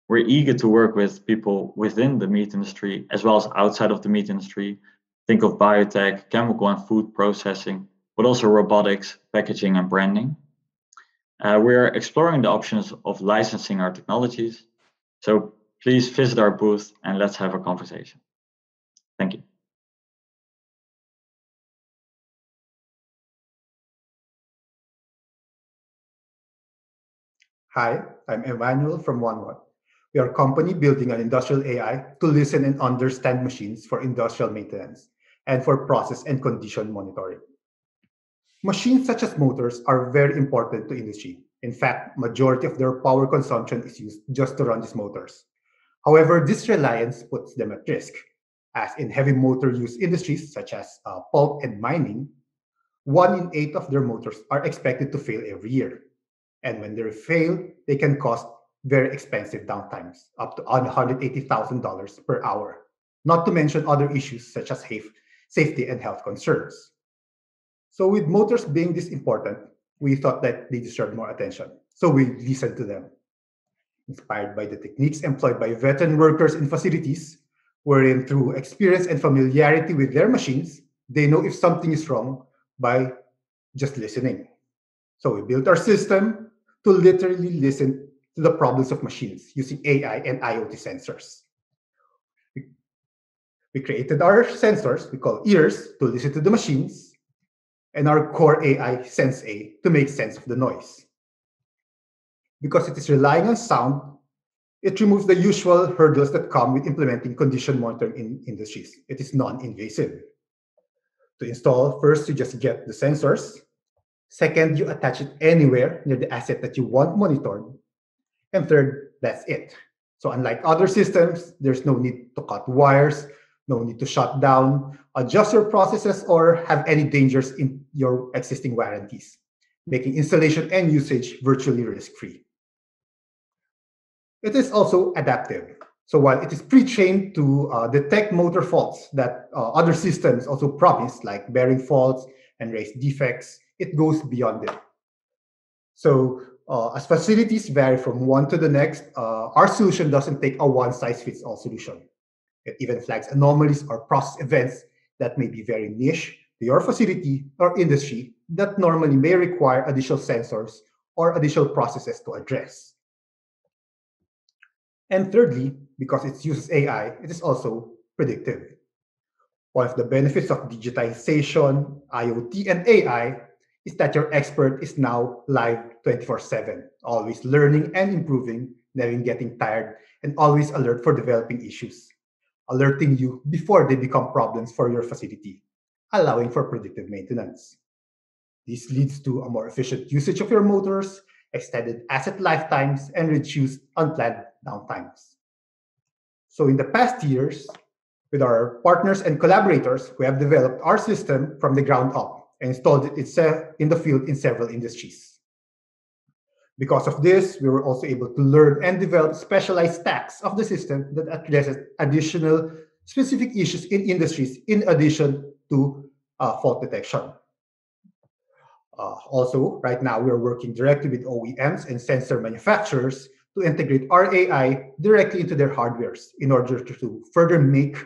We're eager to work with people within the meat industry as well as outside of the meat industry. Think of biotech, chemical and food processing, but also robotics, packaging, and branding. Uh, we're exploring the options of licensing our technologies. So please visit our booth and let's have a conversation. Thank you. Hi, I'm Emmanuel from OneWatt. We are a company building an industrial AI to listen and understand machines for industrial maintenance and for process and condition monitoring. Machines such as motors are very important to industry. In fact, majority of their power consumption is used just to run these motors. However, this reliance puts them at risk, as in heavy motor use industries such as uh, pulp and mining, one in eight of their motors are expected to fail every year. And when they fail, they can cost very expensive downtimes, up to $180,000 per hour, not to mention other issues such as safety and health concerns. So with motors being this important, we thought that they deserved more attention. So we listened to them. Inspired by the techniques employed by veteran workers in facilities, wherein through experience and familiarity with their machines, they know if something is wrong by just listening. So we built our system to literally listen to the problems of machines using AI and IoT sensors. We, created our sensors, we call ears, to listen to the machines, and our core AI Sense A to make sense of the noise. Because it is relying on sound, it removes the usual hurdles that come with implementing condition monitoring in industries. It is non-invasive. To install, first you just get the sensors, Second, you attach it anywhere near the asset that you want monitored. And third, that's it. So unlike other systems, there's no need to cut wires, no need to shut down, adjust your processes, or have any dangers in your existing warranties, making installation and usage virtually risk-free. It is also adaptive. So while it is pre-trained to uh, detect motor faults that uh, other systems also promise, like bearing faults and race defects, it goes beyond it. So uh, as facilities vary from one to the next, uh, our solution doesn't take a one-size-fits-all solution. It even flags anomalies or process events that may be very niche your facility or industry that normally may require additional sensors or additional processes to address. And thirdly, because it uses AI, it is also predictive. One of the benefits of digitization, IoT, and AI is that your expert is now live 24 7, always learning and improving, never getting tired, and always alert for developing issues, alerting you before they become problems for your facility, allowing for predictive maintenance. This leads to a more efficient usage of your motors, extended asset lifetimes, and reduced unplanned downtimes. So in the past years, with our partners and collaborators, we have developed our system from the ground up and installed it in the field in several industries. Because of this, we were also able to learn and develop specialized stacks of the system that addresses additional specific issues in industries in addition to uh, fault detection. Uh, also, right now, we're working directly with OEMs and sensor manufacturers to integrate our AI directly into their hardwares in order to, further make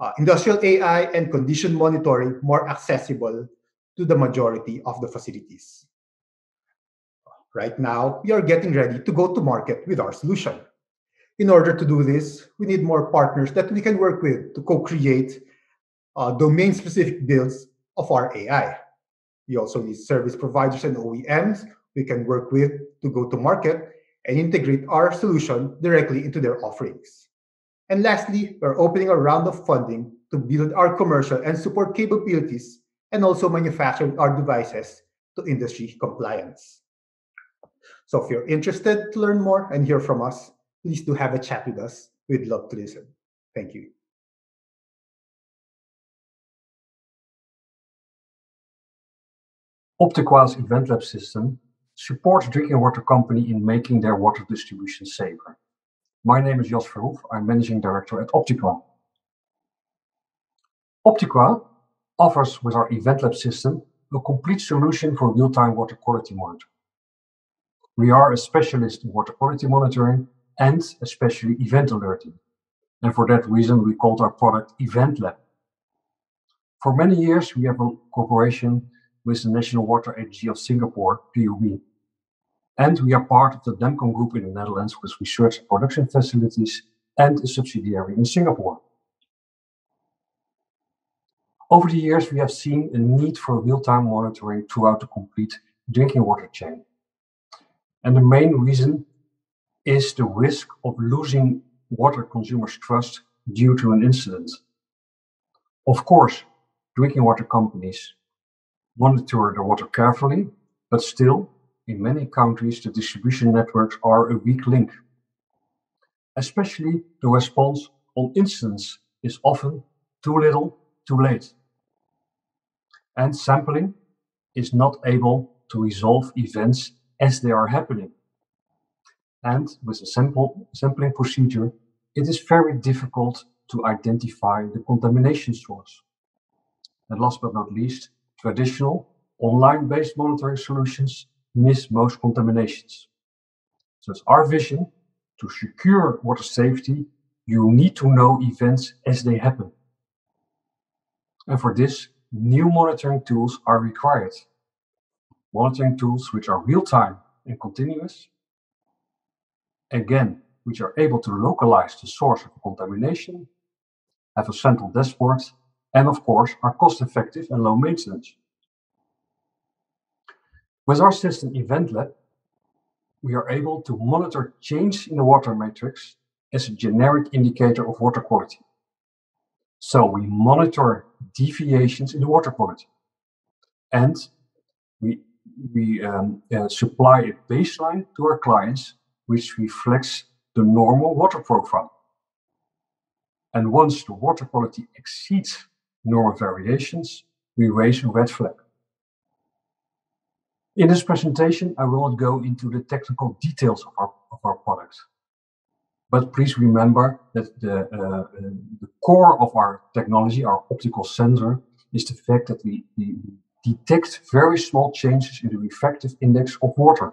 uh, industrial AI and condition monitoring more accessible to the majority of the facilities. Right now, we are getting ready to go to market with our solution. In order to do this, we need more partners that we can work with to co-create uh, domain-specific builds of our AI. We also need service providers and OEMs we can work with to go to market and integrate our solution directly into their offerings. And lastly, we're opening a round of funding to build our commercial and support capabilities and also manufacture our devices to industry compliance. So if you're interested to learn more and hear from us, please do have a chat with us. We'd love to listen. Thank you. Optiqua's Event Lab system supports drinking water company in making their water distribution safer. My name is Jos Verhoef. I'm Managing Director at Optiqua. Optiqua offers with our Event Lab system a complete solution for real-time water quality monitoring. We are a specialist in water quality monitoring and especially event alerting. And for that reason, we called our product Event Lab. For many years, we have a cooperation with the National Water Agency of Singapore, PUB. And we are part of the DEMCON group in the Netherlands with research and production facilities and a subsidiary in Singapore. Over the years, we have seen a need for real-time monitoring throughout the complete drinking water chain. And the main reason is the risk of losing water consumers' trust due to an incident. Of course, drinking water companies monitor the water carefully, but still, in many countries, the distribution networks are a weak link. Especially the response on incidents is often too little, too late. And sampling is not able to resolve events as they are happening. And with a sample sampling procedure, it is very difficult to identify the contamination source. And last but not least, traditional online-based monitoring solutions miss most contaminations. So it's our vision to secure water safety, you need to know events as they happen. And for this, new monitoring tools are required. Monitoring tools which are real-time and continuous. Again, which are able to localize the source of contamination, have a central dashboard, and of course are cost-effective and low maintenance. With our system Event Lab, we are able to monitor change in the water matrix as a generic indicator of water quality. So we monitor deviations in the water quality. And we, we um, uh, supply a baseline to our clients which reflects the normal water profile. And once the water quality exceeds normal variations, we raise a red flag. In this presentation, I will not go into the technical details of our, of our product. But please remember that the, uh, the core of our technology, our optical sensor, is the fact that we, we detect very small changes in the refractive index of water.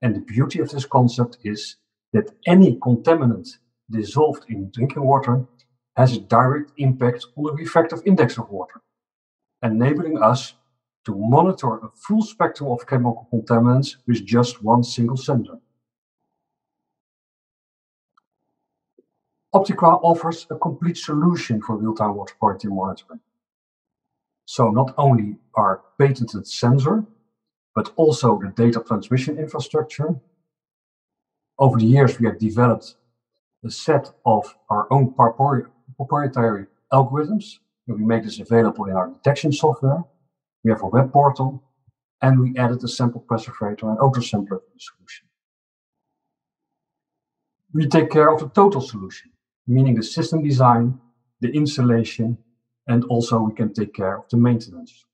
And the beauty of this concept is that any contaminant dissolved in drinking water has a direct impact on the refractive index of water, enabling us to monitor a full spectrum of chemical contaminants with just one single sensor. Optiqua offers a complete solution for real-time water quality monitoring. So not only our patented sensor, but also the data transmission infrastructure. Over the years, we have developed a set of our own proprietary algorithms, we make this available in our detection software. We have a web portal, and we added a sample preservator and autosampler to the solution. We take care of the total solution, meaning the system design, the installation, and also we can take care of the maintenance.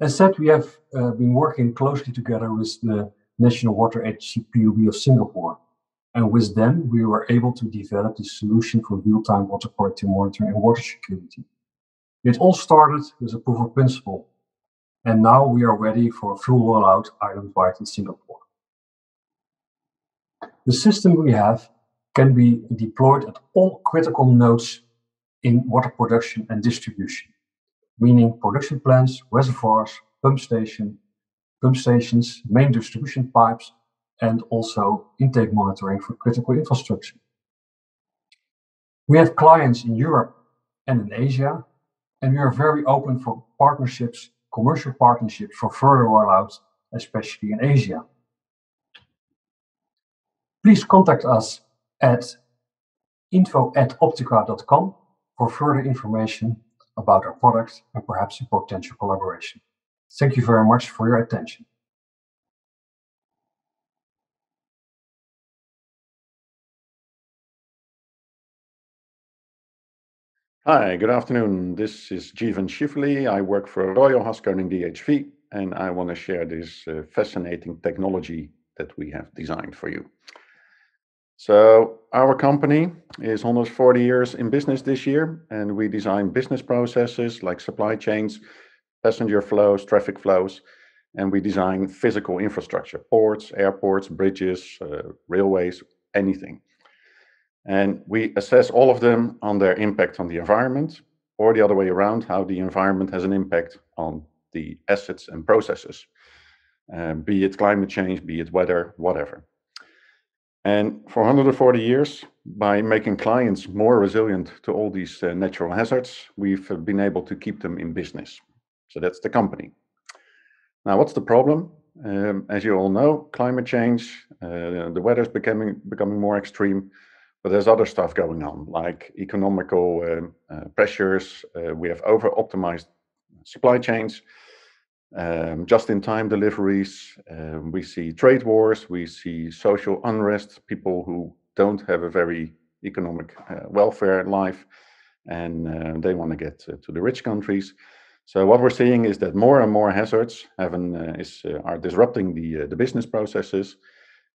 As said, we have uh, been working closely together with the National Water Agency PUB of Singapore. And with them, we were able to develop the solution for real-time water quality monitoring and water security. It all started with a proof of principle, and now we are ready for a full rollout island-wide in Singapore. The system we have can be deployed at all critical nodes in water production and distribution, meaning production plants, reservoirs, pump station, pump stations, main distribution pipes, and also intake monitoring for critical infrastructure. We have clients in Europe and in Asia, and we are very open for partnerships, commercial partnerships for further rollouts, especially in Asia. Please contact us at info at optiqua.com for further information about our products and perhaps a potential collaboration. Thank you very much for your attention. Hi, good afternoon. This is Jeevan Shively. I work for Royal Haskoning DHV, and I want to share this uh, fascinating technology that we have designed for you. So our company is almost 40 years in business this year, and we design business processes like supply chains, passenger flows, traffic flows, and we design physical infrastructure, ports, airports, bridges, uh, railways, anything. And we assess all of them on their impact on the environment, or the other way around, how the environment has an impact on the assets and processes, uh, be it climate change, be it weather, whatever. And for 140 years, by making clients more resilient to all these uh, natural hazards, we've uh, been able to keep them in business. So that's the company. Now, what's the problem? Um, as you all know, climate change, uh, the weather is becoming becoming more extreme, but there's other stuff going on, like economical um, uh, pressures. Uh, we have over-optimized supply chains, um, just-in-time deliveries. Um, we see trade wars. We see social unrest. People who don't have a very economic uh, welfare life, and uh, they want to get to the rich countries. So what we're seeing is that more and more hazards an, uh, is, uh, are disrupting the, uh, the business processes.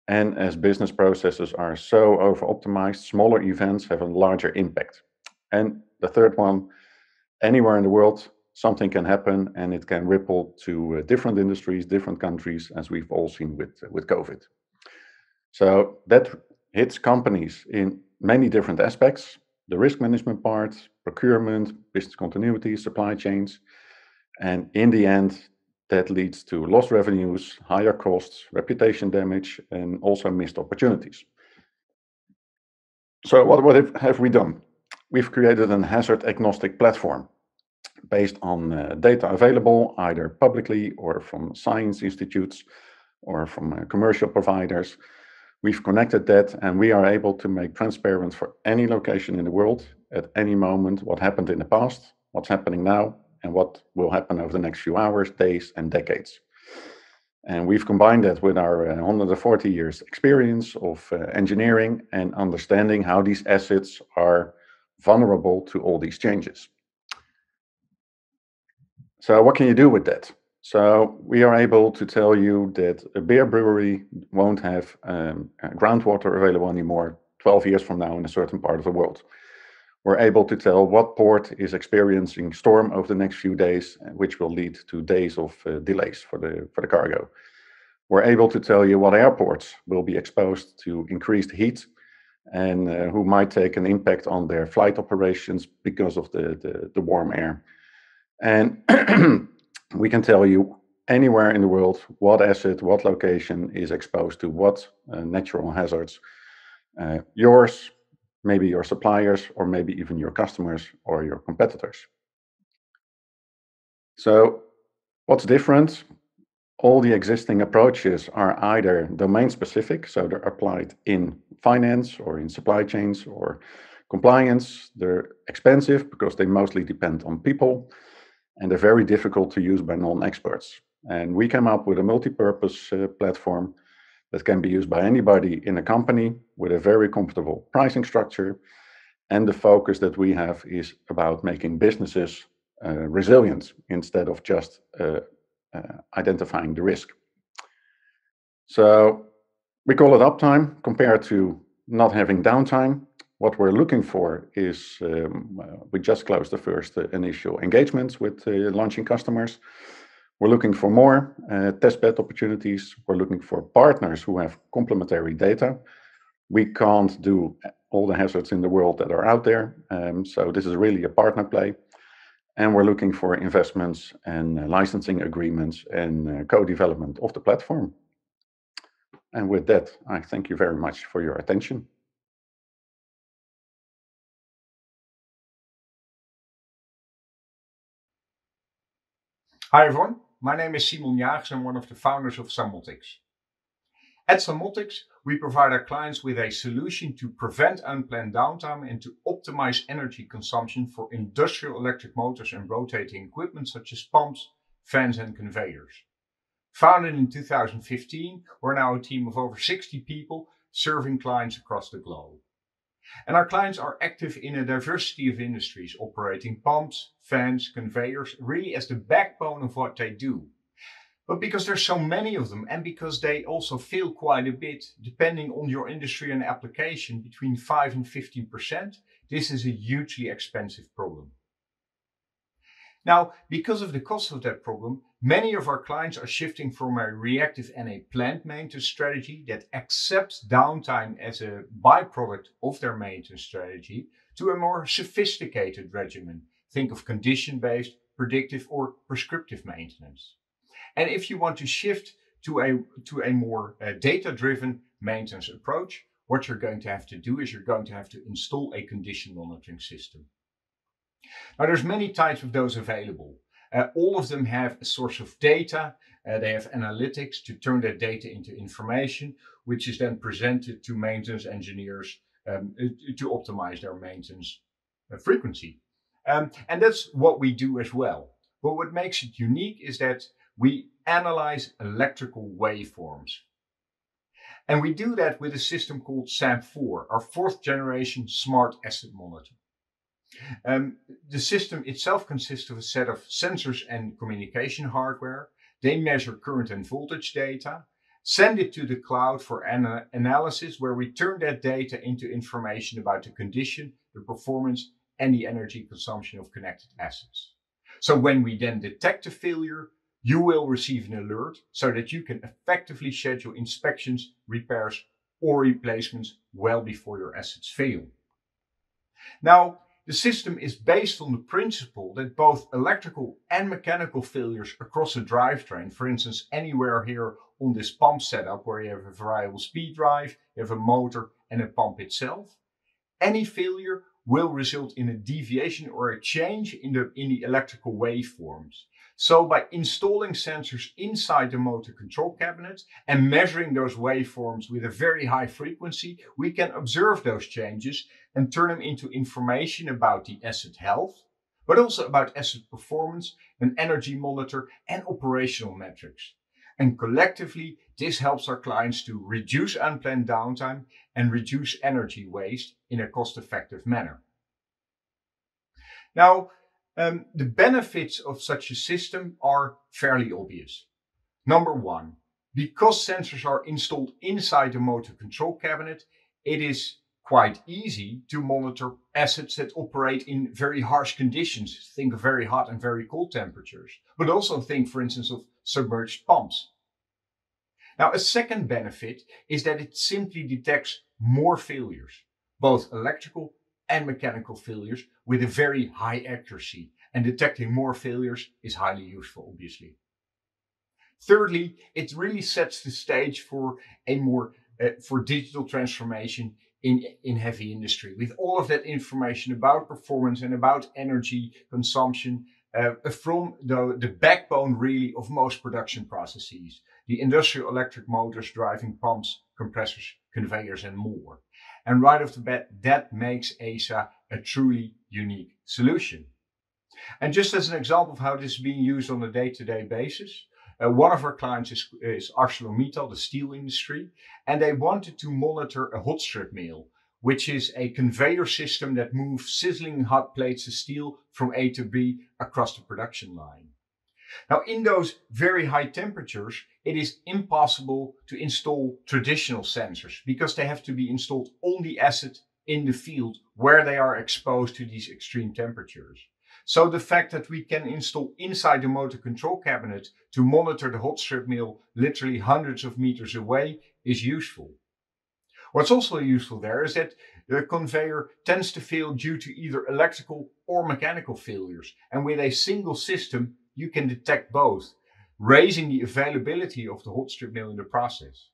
And as business processes are so over optimized, smaller events have a larger impact. And the third one, anywhere in the world, something can happen and it can ripple to uh, different industries, different countries, as we've all seen with, uh, with COVID. So that hits companies in many different aspects the risk management part, procurement, business continuity, supply chains. And in the end, that leads to lost revenues, higher costs, reputation damage, and also missed opportunities. So what, what have we done? We've created an hazard agnostic platform based on uh, data available either publicly or from science institutes or from uh, commercial providers We've connected that and we are able to make transparent for any location in the world at any moment what happened in the past, what's happening now, and what will happen over the next few hours, days, and decades. And we've combined that with our uh, 140 years experience of uh, engineering and understanding how these assets are vulnerable to all these changes. So what can you do with that? So we are able to tell you that a beer brewery won't have um, uh, groundwater available anymore 12 years from now in a certain part of the world. We're able to tell what port is experiencing storm over the next few days, uh, which will lead to days of uh, delays for the, for the cargo. We're able to tell you what airports will be exposed to increased heat and uh, who might take an impact on their flight operations because of the, the, the warm air. And [clears throat] we can tell you anywhere in the world what asset, what location is exposed to what uh, natural hazards. Uh, yours, maybe your suppliers, or maybe even your customers or your competitors. So what's different? All the existing approaches are either domain specific, so they're applied in finance or in supply chains or compliance. They're expensive because they mostly depend on people and they're very difficult to use by non-experts. And we came up with a multi-purpose uh, platform that can be used by anybody in a company with a very comfortable pricing structure. And the focus that we have is about making businesses uh, resilient instead of just uh, uh identifying the risk. So we call it uptime compared to not having downtime. What we're looking for is um, uh, we just closed the first uh, initial engagements with uh, launching customers. We're looking for more uh, testbed opportunities. We're looking for partners who have complementary data. We can't do all the hazards in the world that are out there. Um, so this is really a partner play. And we're looking for investments and uh, licensing agreements and uh, co-development of the platform. And with that, I thank you very much for your attention. Hi everyone, my name is Simon Jagers. I'm one of the founders of Samotics. At Samotics, we provide our clients with a solution to prevent unplanned downtime and to optimize energy consumption for industrial electric motors and rotating equipment such as pumps, fans and conveyors. Founded in 2015, we're now a team of over 60 people serving clients across the globe. And our clients are active in a diversity of industries, operating pumps, fans, conveyors, really as the backbone of what they do. But because there's so many of them and because they also fail quite a bit, depending on your industry and application, between 5 and 15%, this is a hugely expensive problem. Now, because of the cost of that problem, many of our clients are shifting from a reactive and a planned maintenance strategy that accepts downtime as a byproduct of their maintenance strategy to a more sophisticated regimen. Think of condition-based, predictive or prescriptive maintenance. And if you want to shift to a, to a more uh, data-driven maintenance approach, what you're going to have to do is you're going to have to install a condition monitoring system. Now there's many types of those available. Uh, all of them have a source of data. Uh, they have analytics to turn that data into information, which is then presented to maintenance engineers um, to optimize their maintenance uh, frequency. Um, and that's what we do as well. But what makes it unique is that we analyze electrical waveforms. And we do that with a system called SAM4, our fourth generation smart asset monitor. Um, the system itself consists of a set of sensors and communication hardware. They measure current and voltage data, send it to the cloud for ana analysis, where we turn that data into information about the condition, the performance, and the energy consumption of connected assets. So when we then detect a failure, you will receive an alert so that you can effectively schedule inspections, repairs, or replacements well before your assets fail. Now, the system is based on the principle that both electrical and mechanical failures across a drivetrain, for instance, anywhere here on this pump setup where you have a variable speed drive, you have a motor and a pump itself, any failure will result in a deviation or a change in the, in the electrical waveforms. So by installing sensors inside the motor control cabinet and measuring those waveforms with a very high frequency, we can observe those changes and turn them into information about the asset health, but also about asset performance, an energy monitor and operational metrics. And collectively, this helps our clients to reduce unplanned downtime and reduce energy waste in a cost-effective manner. Now, um, the benefits of such a system are fairly obvious. Number one, because sensors are installed inside the motor control cabinet, it is quite easy to monitor assets that operate in very harsh conditions. Think of very hot and very cold temperatures, but also think, for instance, of submerged pumps. Now, a second benefit is that it simply detects more failures, both electrical and mechanical failures with a very high accuracy. And detecting more failures is highly useful, obviously. Thirdly, it really sets the stage for a more uh, for digital transformation in, in heavy industry with all of that information about performance and about energy consumption uh, from the, the backbone really of most production processes, the industrial electric motors driving pumps, compressors, conveyors and more. And right off the bat, that makes ASA a truly unique solution. And just as an example of how this is being used on a day-to-day -day basis, uh, one of our clients is, is ArcelorMittal, the steel industry, and they wanted to monitor a hot strip mill, which is a conveyor system that moves sizzling hot plates of steel from A to B across the production line. Now, in those very high temperatures, it is impossible to install traditional sensors because they have to be installed on the asset in the field where they are exposed to these extreme temperatures. So the fact that we can install inside the motor control cabinet to monitor the hot strip mill literally hundreds of meters away is useful. What's also useful there is that the conveyor tends to fail due to either electrical or mechanical failures. And with a single system, you can detect both, raising the availability of the hot strip mill in the process.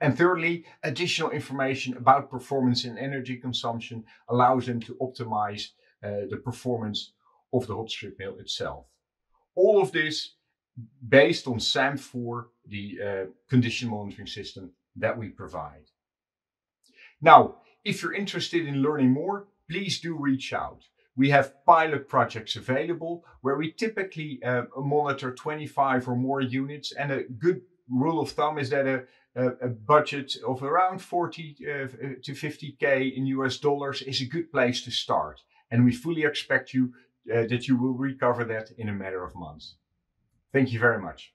And thirdly, additional information about performance and energy consumption allows them to optimize uh, the performance of the hot strip mill itself. All of this based on SAM4, the uh, condition monitoring system that we provide. Now, if you're interested in learning more, please do reach out. We have pilot projects available where we typically uh, monitor 25 or more units. And a good rule of thumb is that a, a, budget of around 40 uh, to 50K in US dollars is a good place to start. And we fully expect you uh, that you will recover that in a matter of months. Thank you very much.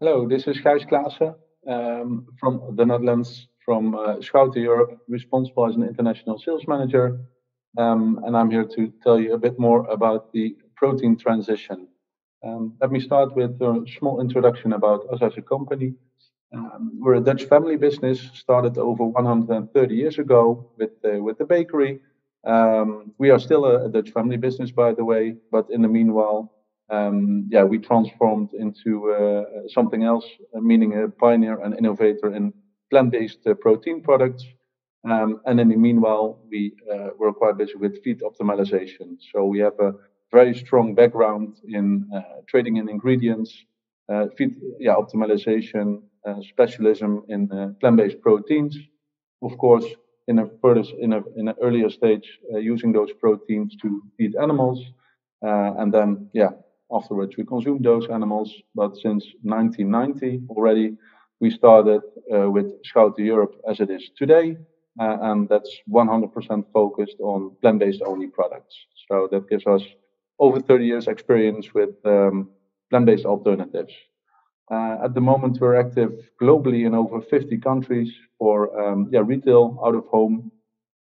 Hello, this is Gijs Klaassen um, from the Netherlands, from uh, Schouten Europe, responsible as an international sales manager. Um, and I'm here to tell you a bit more about the protein transition. Um, let me start with a small introduction about us as a company. Um, we're a Dutch family business, started over 130 years ago with, uh, with the bakery. Um, we are still a, a, Dutch family business, by the way, but in the meanwhile, um, yeah, we transformed into uh, something else, uh, meaning a pioneer and innovator in plant-based uh, protein products. Um, and in the meanwhile, we uh, were quite busy with feed optimization. So we have a very strong background in uh, trading in ingredients, uh, feed yeah, optimization, specialism in plant-based proteins. Of course, in a further in a in an earlier stage, using those proteins to feed animals, and then yeah, afterwards, we consume those animals, but since 1990 already, we started uh, with Schouten Europe as it is today, uh, and that's 100% focused on plant-based only products. So that gives us over 30 years experience with um, plant-based alternatives. Uh, at the moment, we're active globally in over 50 countries for um, yeah, retail, out of home,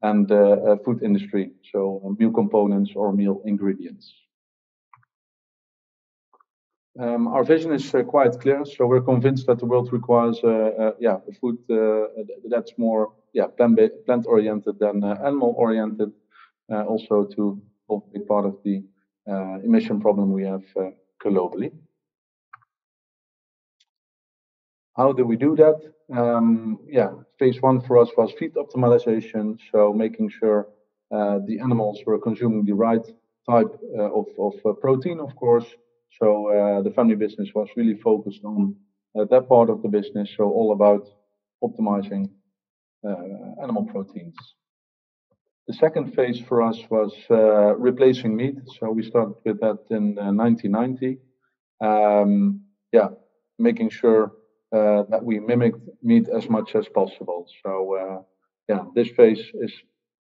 and uh, uh, food industry, so meal components or meal ingredients. Um, our vision is uh, quite clear, so we're convinced that the world requires, uh, uh, yeah, food that's more, yeah, plant oriented than animal oriented, also to be part of the emission problem we have globally. How do we do that? Um, yeah, phase one for us was feed optimization, so making sure uh, the animals were consuming the right type uh, of, of uh, protein, of course, so uh, the family business was really focused on uh, that part of the business. So all about optimizing uh, animal proteins. The second phase for us was uh, replacing meat. So we started with that in 1990. Uh, um, yeah, making sure uh, that we mimicked meat as much as possible. So yeah, this phase is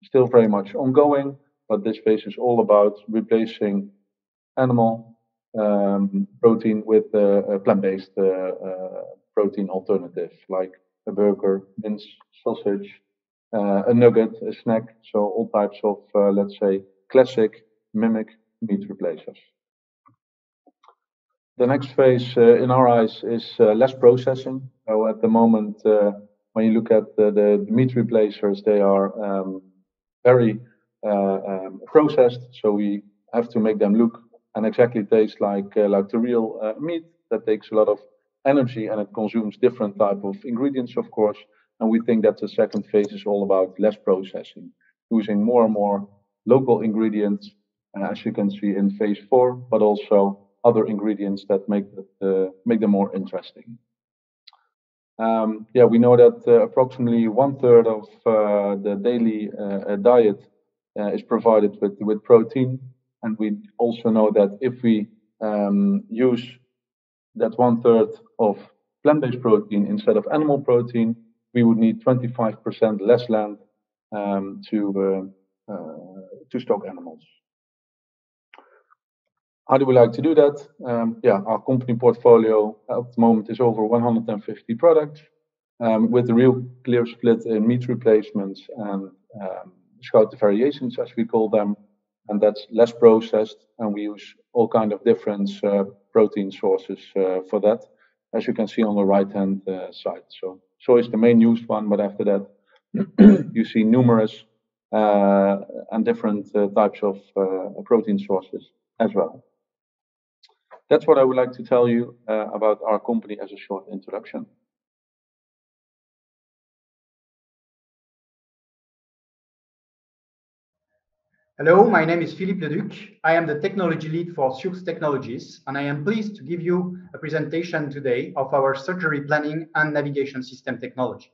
still very much ongoing, but this phase is all about replacing animal um, protein with a plant-based uh, uh, protein alternative, like a burger, mince, sausage, uh, a nugget, a snack. So all types of, let's say, classic mimic meat replacers. The next phase, in our eyes, is less processing. So at the moment, when you look at the, the, meat replacers, they are um, very uh, um, processed. So we have to make them look and exactly tastes like uh, like the real uh, meat. That takes a lot of energy and it consumes different type of ingredients, of course. And we think that the second phase is all about less processing, using more and more local ingredients, uh, as you can see in phase four, but also other ingredients that make the, make them more interesting. Um, yeah, we know that uh, approximately one third of uh, the daily uh, diet is provided with with protein, and we also know that if we um, use that one third of plant based protein instead of animal protein, we would need 25% less land um, to, uh, uh, to stock animals. How do we like to do that? Um, yeah, our company portfolio at the moment is over 150 products um, with a real clear split in meat replacements and um, variations, as we call them, and that's less processed. And we use all kind of different uh, protein sources uh, for that, as you can see on the right hand uh, side. So soy is the main used one, but after that, [clears throat] you see numerous and different types of protein sources as well. That's what I would like to tell you about our company as a short introduction. Hello, my name is Philippe Leduc. I am the technology lead for Sioux Technologies, and I am pleased to give you a presentation today of our surgery planning and navigation system technology.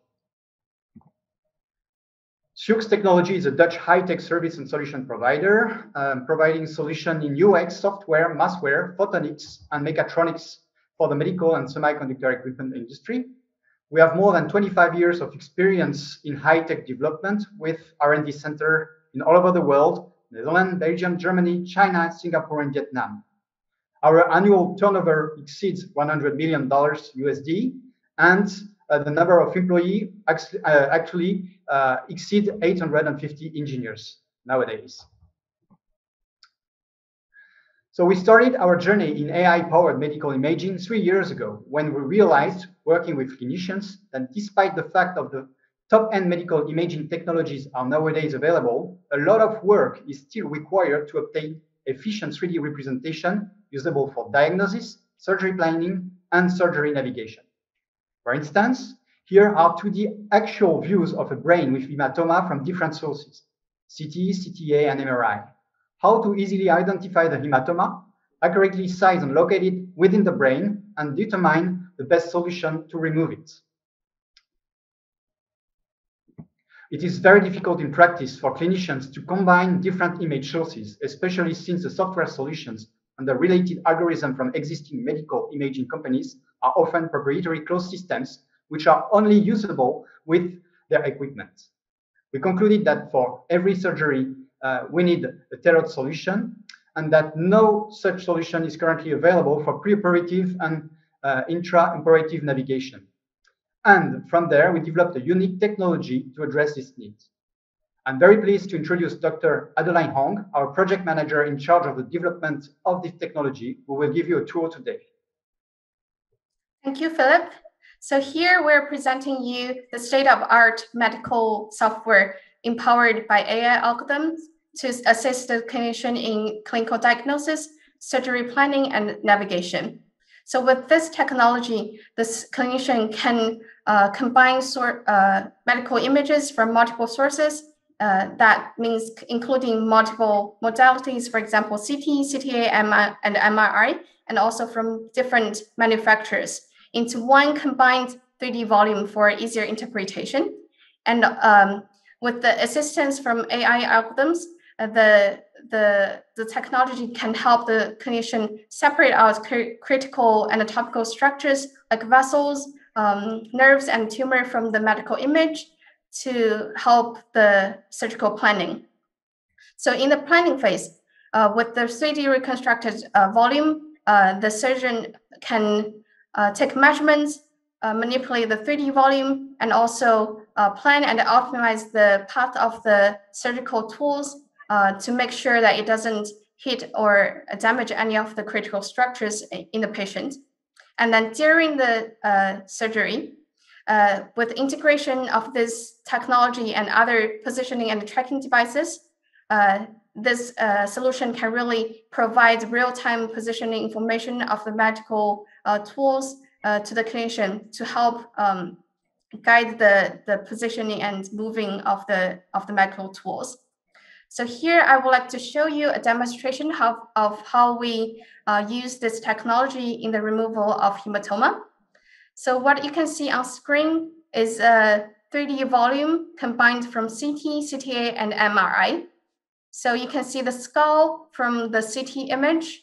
Sioux Technology is a Dutch high-tech service and solution provider, um, providing solution in UX, software, mathware, photonics, and mechatronics for the medical and semiconductor equipment industry. We have more than 25 years of experience in high-tech development with R&D center in all over the world, Netherlands, Belgium, Germany, China, Singapore, and Vietnam. Our annual turnover exceeds $100 million USD, and uh, the number of employees actually, uh, actually uh, exceed 850 engineers nowadays. So we started our journey in AI-powered medical imaging three years ago when we realized, working with clinicians, that despite the fact of the top-end medical imaging technologies are nowadays available, a lot of work is still required to obtain efficient 3D representation usable for diagnosis, surgery planning, and surgery navigation. For instance, here are 2D actual views of a brain with hematoma from different sources, CT, CTA, and MRI. How to easily identify the hematoma, accurately size and locate it within the brain, and determine the best solution to remove it. It is very difficult in practice for clinicians to combine different image sources, especially since the software solutions and the related algorithm from existing medical imaging companies are often proprietary closed systems, which are only usable with their equipment. We concluded that for every surgery, uh, we need a tailored solution and that no such solution is currently available for preoperative and uh, intra-operative navigation. And from there, we developed a unique technology to address this need. I'm very pleased to introduce Dr. Adeline Hong, our project manager in charge of the development of this technology, who will give you a tour today. Thank you, Philip. So here we're presenting you the state-of-art medical software empowered by AI algorithms to assist the clinician in clinical diagnosis, surgery planning, and navigation. So with this technology, this clinician can uh, combine sort, uh, medical images from multiple sources. Uh, that means including multiple modalities, for example, CT, CTA, and MRI, and also from different manufacturers into one combined 3D volume for easier interpretation. And um, with the assistance from AI algorithms, uh, the the, the technology can help the clinician separate out critical anatomical structures like vessels, um, nerves, and tumor from the medical image to help the surgical planning. So in the planning phase, uh, with the 3D reconstructed uh, volume, uh, the surgeon can uh, take measurements, uh, manipulate the 3D volume, and also uh, plan and optimize the path of the surgical tools uh, to make sure that it doesn't hit or damage any of the critical structures in the patient. And then during the uh, surgery, uh, with integration of this technology and other positioning and tracking devices, uh, this uh, solution can really provide real-time positioning information of the medical tools to the clinician to help um, guide the, the positioning and moving of the, of the medical tools. So here I would like to show you a demonstration of, of how we uh, use this technology in the removal of hematoma. So what you can see on screen is a 3D volume combined from CT, CTA, and MRI. So you can see the skull from the CT image.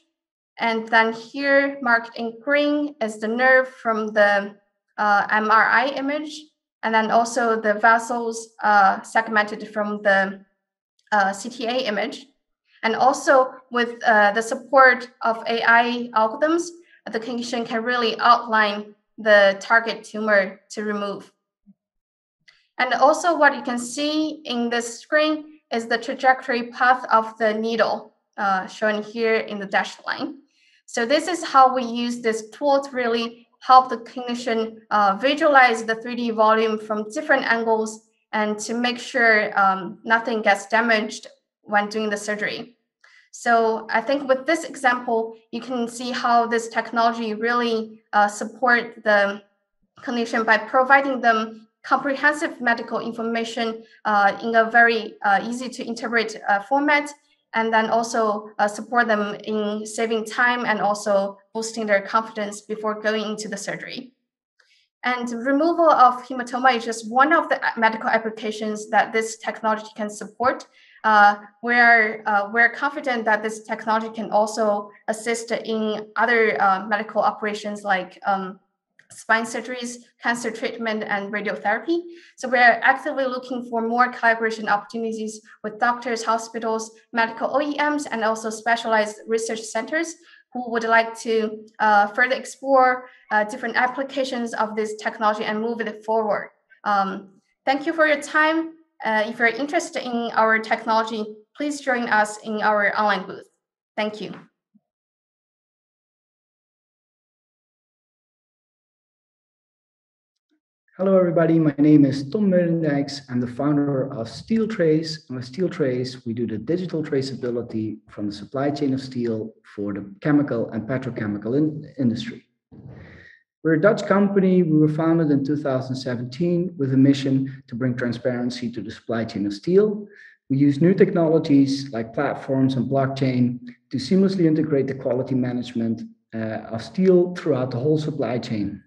And then here marked in green is the nerve from the uh, MRI image. And then also the vessels uh, segmented from the uh, CTA image. And also with uh, the support of AI algorithms, the clinician can really outline the target tumor to remove. And also what you can see in this screen is the trajectory path of the needle uh, shown here in the dashed line. So this is how we use this tool to really help the clinician uh, visualize the 3D volume from different angles and to make sure um, nothing gets damaged when doing the surgery. So I think with this example, you can see how this technology really uh, support the clinician by providing them comprehensive medical information uh, in a very uh, easy to interpret uh, format and then also uh, support them in saving time and also boosting their confidence before going into the surgery. And removal of hematoma is just one of the medical applications that this technology can support. Uh, we're, uh, we're confident that this technology can also assist in other uh, medical operations like um, spine surgeries, cancer treatment, and radiotherapy. So we're actively looking for more collaboration opportunities with doctors, hospitals, medical OEMs, and also specialized research centers who would like to uh, further explore uh, different applications of this technology and move it forward. Um, thank you for your time. Uh, if you're interested in our technology, please join us in our online booth. Thank you. Hello, everybody. My name is Tom Meulendijks. I'm the founder of SteelTrace. And with SteelTrace, we do the digital traceability from the supply chain of steel for the chemical and petrochemical in industry. We're a Dutch company. We were founded in 2017 with a mission to bring transparency to the supply chain of steel. We use new technologies like platforms and blockchain to seamlessly integrate the quality management uh, of steel throughout the whole supply chain.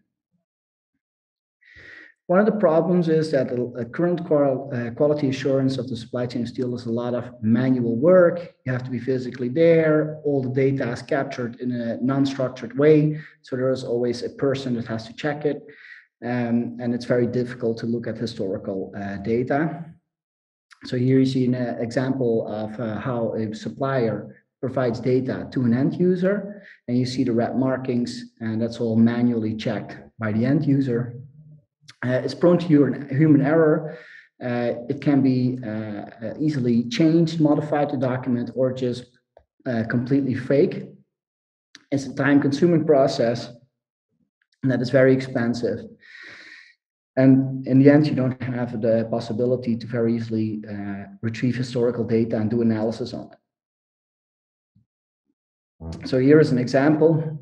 One of the problems is that the current uh, quality assurance of the supply chain still is a lot of manual work. You have to be physically there. All the data is captured in a non-structured way. So there is always a person that has to check it. Um, and it's very difficult to look at historical uh, data. So here you see an uh, example of uh, how a supplier provides data to an end user. And you see the red markings, and that's all manually checked by the end user uh, it's prone to human error. Uh, it can be uh, easily changed, modified the document, or just completely fake. It's a time-consuming process, and that is very expensive. And in the end, you don't have the possibility to very easily uh, retrieve historical data and do analysis on it. So here is an example.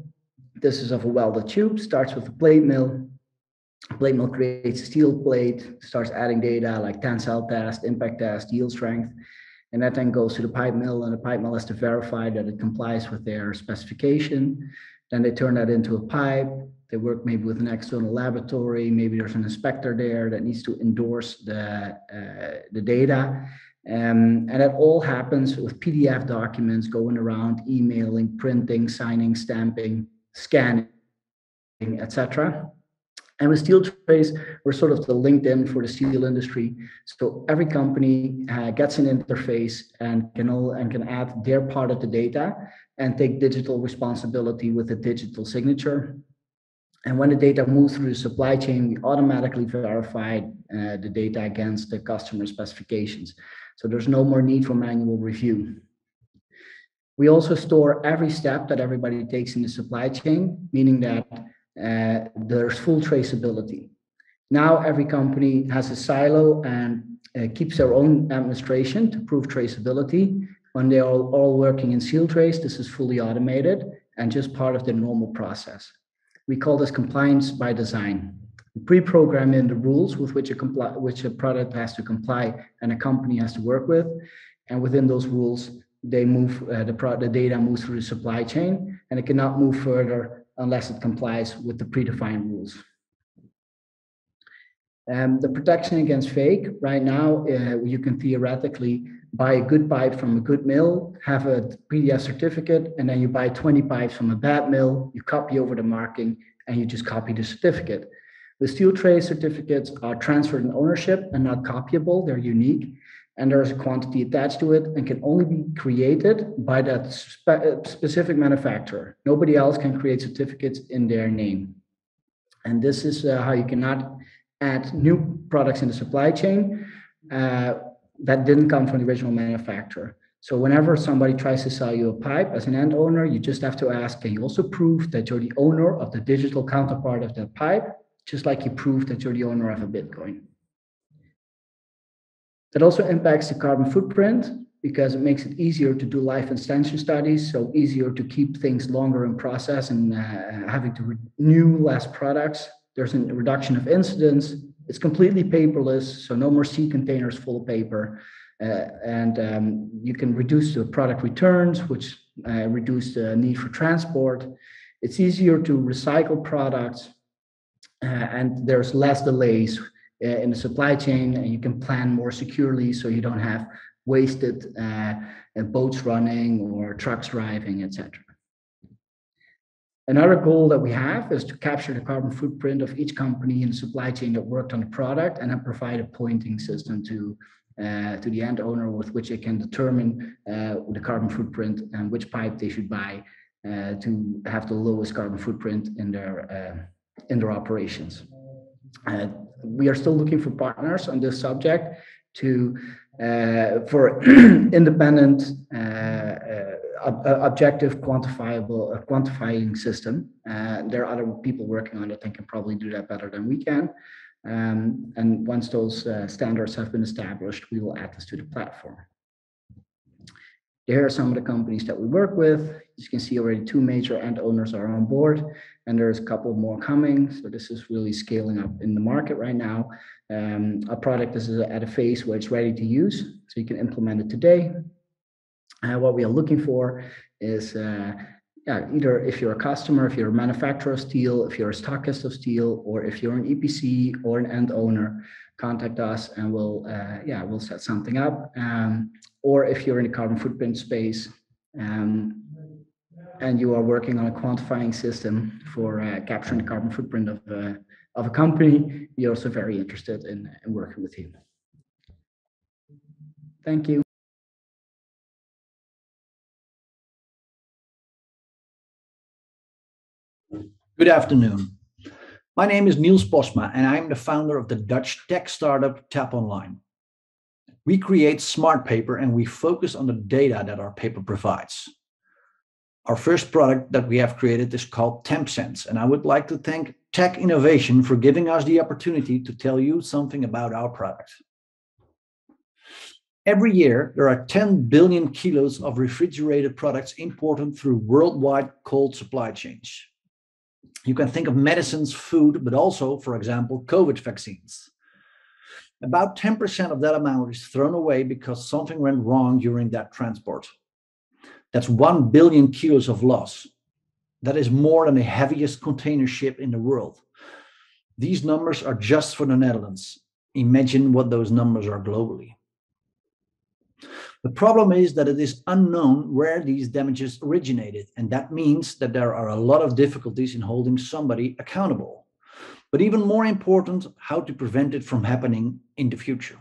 This is of a welded tube, starts with a plate mill, plate mill creates a steel plate, starts adding data like tensile test, impact test, yield strength, and that then goes to the pipe mill, and the pipe mill has to verify that it complies with their specification. Then they turn that into a pipe. They work maybe with an external laboratory. Maybe there's an inspector there that needs to endorse the uh, the data. Um, and that all happens with PDF documents going around, emailing, printing, signing, stamping, scanning, etc. And with SteelTrace, we're sort of the LinkedIn for the steel industry. So every company uh, gets an interface and can all, and can add their part of the data and take digital responsibility with a digital signature. And when the data moves through the supply chain, we automatically verify uh, the data against the customer specifications. So there's no more need for manual review. We also store every step that everybody takes in the supply chain, meaning that uh, there's full traceability. Now every company has a silo and uh, keeps their own administration to prove traceability. When they're all, all working in SteelTrace, this is fully automated and just part of the normal process. We call this compliance by design. We pre-program in the rules with which a, comply, which a product has to comply and a company has to work with. And within those rules, they move uh, the, pro- the data moves through the supply chain and it cannot move further unless it complies with the predefined rules. Um, the protection against fake, right now, uh, you can theoretically buy a good pipe from a good mill, have a PDF certificate, and then you buy 20 pipes from a bad mill, you copy over the marking, and you just copy the certificate. The SteelTrace certificates are transferred in ownership and not copyable, they're unique and there's a quantity attached to it and can only be created by that spe specific manufacturer. Nobody else can create certificates in their name. And this is uh, how you cannot add new products in the supply chain uh, that didn't come from the original manufacturer. So whenever somebody tries to sell you a pipe as an end owner, you just have to ask, can you also prove that you're the owner of the digital counterpart of that pipe, just like you prove that you're the owner of a Bitcoin. That also impacts the carbon footprint because it makes it easier to do life extension studies, so easier to keep things longer in process and uh, having to renew less products. There's a reduction of incidents. It's completely paperless, so no more sea containers full of paper. Uh, and um, you can reduce the product returns, which uh, reduce the need for transport. It's easier to recycle products, uh, and there's less delays in the supply chain, and you can plan more securely, so you don't have wasted uh, boats running or trucks driving, etc. Another goal that we have is to capture the carbon footprint of each company in the supply chain that worked on the product and then provide a pointing system to uh, to the end owner with which they can determine uh, the carbon footprint and which pipe they should buy uh, to have the lowest carbon footprint in their in their operations. We are still looking for partners on this subject to uh, for [clears throat] independent, uh, uh, ob objective, quantifiable, quantifying system. there are other people working on it and can probably do that better than we can. Um, and once those uh, standards have been established, we will add this to the platform. Here are some of the companies that we work with. As you can see already two major end owners are on board and there's a couple more coming. So this is really scaling up in the market right now. Um, our product is at a phase where it's ready to use, so you can implement it today. Uh, what we are looking for is uh, yeah, either if you're a customer, if you're a manufacturer of steel, if you're a stockist of steel, or if you're an EPC or an end owner, contact us and we'll uh, yeah we'll set something up. Um, or if you're in the carbon footprint space um, and you are working on a quantifying system for uh, capturing the carbon footprint of uh, of a company, we're also very interested in, in working with you. Thank you. Good afternoon. My name is Niels Posma, and I'm the founder of the Dutch tech startup Tap Online. We create smart paper and we focus on the data that our paper provides. Our first product that we have created is called TempSense, and I would like to thank Tech Innovation for giving us the opportunity to tell you something about our product. Every year, there are 10 billion kilos of refrigerated products imported through worldwide cold supply chains. You can think of medicines, food, but also, for example, COVID vaccines. About 10% of that amount is thrown away because something went wrong during that transport. That's 1 billion kilos of loss. That is more than the heaviest container ship in the world. These numbers are just for the Netherlands. Imagine what those numbers are globally. The problem is that it is unknown where these damages originated, and that means that there are a lot of difficulties in holding somebody accountable. But even more important, how to prevent it from happening in the future.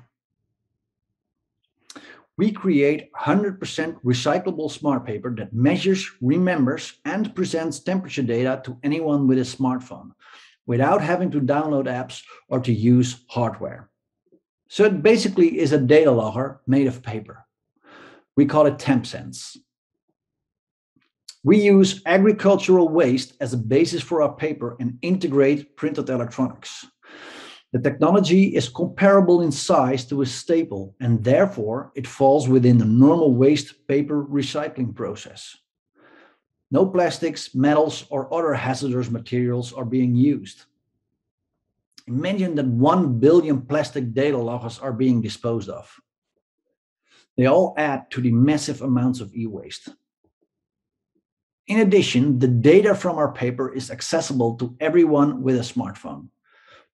We create 100% recyclable smart paper that measures, remembers, and presents temperature data to anyone with a smartphone without having to download apps or to use hardware. So it basically is a data logger made of paper. We call it TempSense. We use agricultural waste as a basis for our paper and integrate printed electronics. The technology is comparable in size to a staple, and therefore it falls within the normal waste paper recycling process. No plastics, metals, or other hazardous materials are being used. Imagine that 1 billion plastic data loggers are being disposed of. They all add to the massive amounts of e-waste. In addition, the data from our paper is accessible to everyone with a smartphone.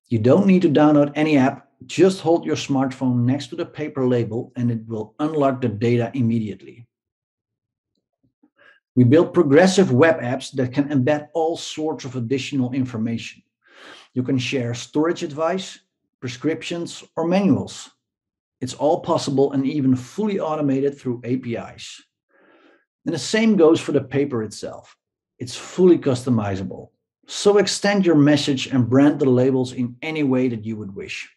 You don't need to download any app, just hold your smartphone next to the paper label and it will unlock the data immediately. We build progressive web apps that can embed all sorts of additional information. You can share storage advice, prescriptions, or manuals. It's all possible and even fully automated through APIs. And the same goes for the paper itself. It's fully customizable. So extend your message and brand the labels in any way that you would wish.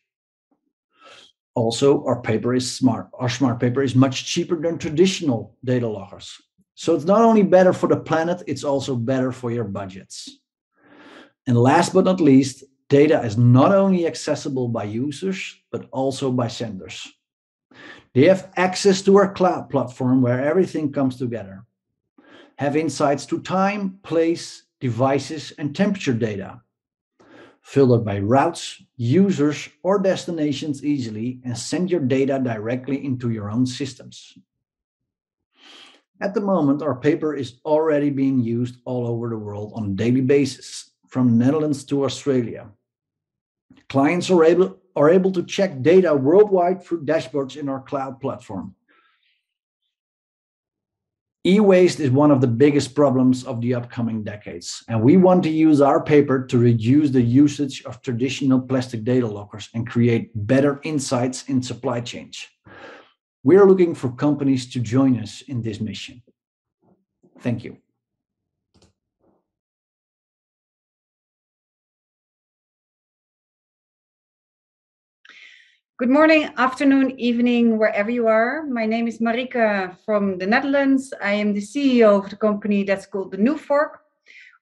Also, our paper is smart. Our smart paper is much cheaper than traditional data loggers. So it's not only better for the planet, it's also better for your budgets. And last but not least, data is not only accessible by users, but also by senders. They have access to our cloud platform where everything comes together, have insights to time, place, devices, and temperature data. filter by routes, users, or destinations easily, and send your data directly into your own systems. At the moment, our paper is already being used all over the world on a daily basis, from the Netherlands to Australia. Clients are able, are able to check data worldwide through dashboards in our cloud platform. E-waste is one of the biggest problems of the upcoming decades, and we want to use our paper to reduce the usage of traditional plastic data loggers and create better insights in supply chains. We are looking for companies to join us in this mission. Thank you. Good morning, afternoon, evening, wherever you are. My name is Marieke from the Netherlands. I am the CEO of the company that's called the New Fork.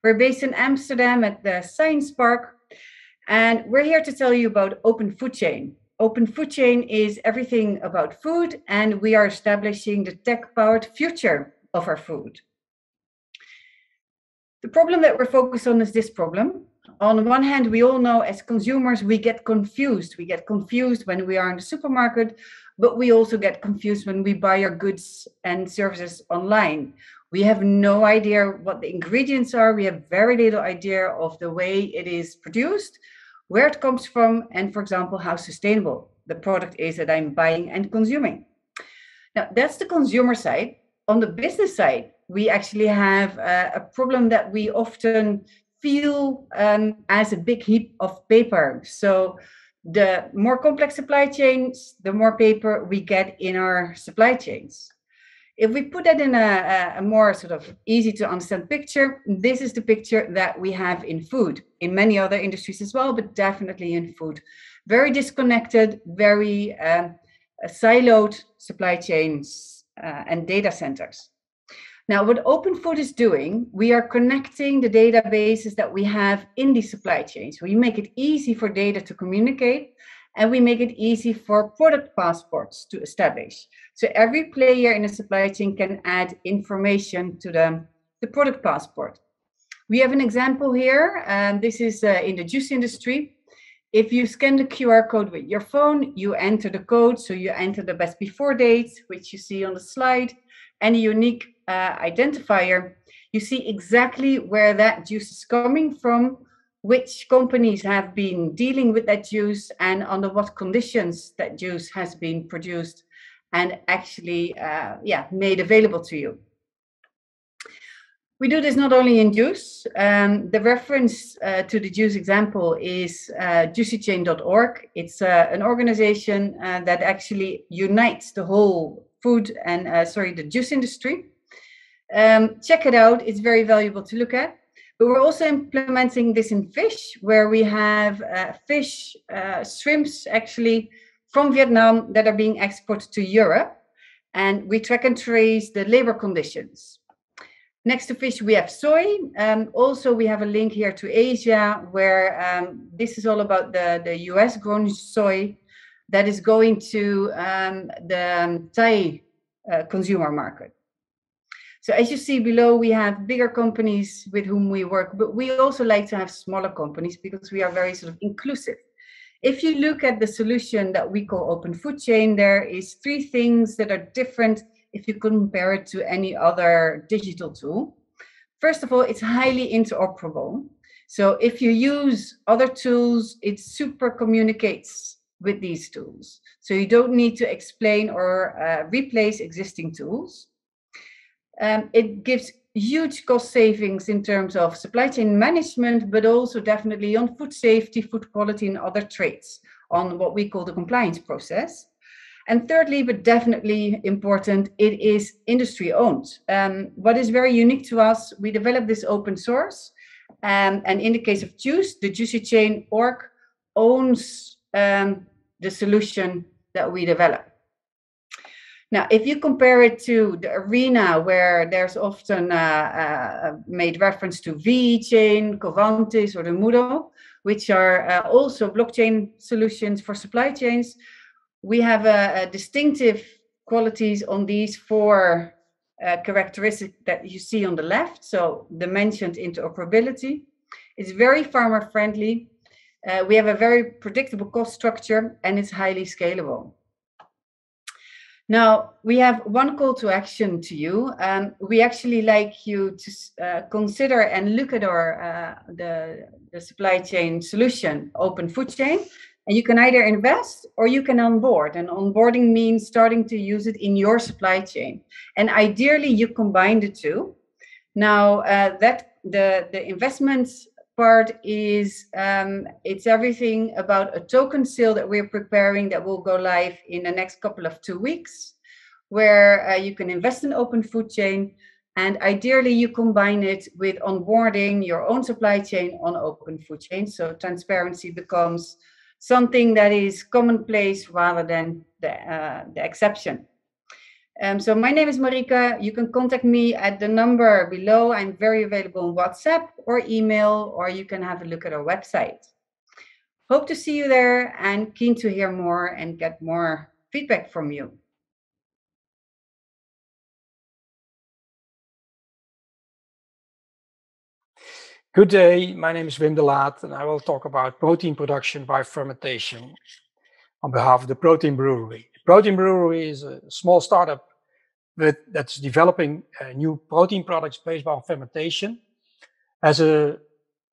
We're based in Amsterdam at the Science Park, and we're here to tell you about Open Food Chain. Open Food Chain is everything about food, and we are establishing the tech-powered future of our food. The problem that we're focused on is this problem on one hand, we all know as consumers, we get confused. We get confused when we are in the supermarket, but we also get confused when we buy our goods and services online. We have no idea what the ingredients are. We have very little idea of the way it is produced, where it comes from, and for example, how sustainable the product is that I'm buying and consuming. Now, that's the consumer side. On the business side, we actually have a, a problem that we often feel um, as a big heap of paper. So the more complex supply chains, the more paper we get in our supply chains. If we put that in a, a, more sort of easy to understand picture, this is the picture that we have in food, in many other industries as well, but definitely in food. Very disconnected, very um, siloed supply chains uh, and data centers. Now, what Open Food is doing, we are connecting the databases that we have in the supply chain. So we make it easy for data to communicate and we make it easy for product passports to establish. So every player in the supply chain can add information to the, the product passport. We have an example here, and this is uh, in the juice industry. If you scan the QR code with your phone, you enter the code. So you enter the best before date, which you see on the slide, and a unique uh, identifier, you see exactly where that juice is coming from, which companies have been dealing with that juice, and under what conditions that juice has been produced and actually uh, yeah, made available to you. We do this not only in juice. Um, the reference uh, to the juice example is uh, juicychain.org. It's uh, an organization uh, that actually unites the whole food and, uh, sorry, the juice industry. Um, check it out. It's very valuable to look at. But we're also implementing this in fish, where we have uh, fish, uh, shrimps actually from Vietnam that are being exported to Europe. And we track and trace the labor conditions. Next to fish, we have soy. Um, also, we have a link here to Asia, where um, this is all about the, the US grown soy that is going to um, the um, Thai uh, consumer market. So as you see below, we have bigger companies with whom we work, but we also like to have smaller companies because we are very sort of inclusive. If you look at the solution that we call Open Food Chain, there is three things that are different if you compare it to any other digital tool. First of all, it's highly interoperable. So if you use other tools, it super communicates with these tools. So you don't need to explain or uh, replace existing tools. Um, it gives huge cost savings in terms of supply chain management, but also definitely on food safety, food quality, and other traits on what we call the compliance process. And thirdly, but definitely important, it is industry owned. Um, what is very unique to us, we developed this open source. Um, and in the case of Juice, the Juicy Chain org owns um, the solution that we develop. Now, if you compare it to the arena where there's often uh, uh, made reference to VeChain, Covantis, or the Moodle, which are uh, also blockchain solutions for supply chains, we have a, distinctive qualities on these four uh, characteristics that you see on the left. So the mentioned interoperability. It's very farmer friendly. Uh, we have a very predictable cost structure and it's highly scalable. Now, we have one call to action to you. Um, we actually like you to uh, consider and look at our uh, the, supply chain solution, Open Food Chain. And you can either invest or you can onboard. And onboarding means starting to use it in your supply chain. And ideally, you combine the two. Now, that the, the investments part is um, it's everything about a token sale that we're preparing that will go live in the next couple of two weeks, where uh, you can invest in open food chain. And ideally, you combine it with onboarding your own supply chain on open food chain. So transparency becomes something that is commonplace rather than the, uh, the exception. Um, so my name is Marieke. You can contact me at the number below. I'm very available on WhatsApp or email, or you can have a look at our website. Hope to see you there and keen to hear more and get more feedback from you. Good day, my name is Wim de Laat and I will talk about protein production by fermentation on behalf of the Protein Brewery. Protein Brewery is a small startup with, that's developing uh, new protein products based on fermentation. As a,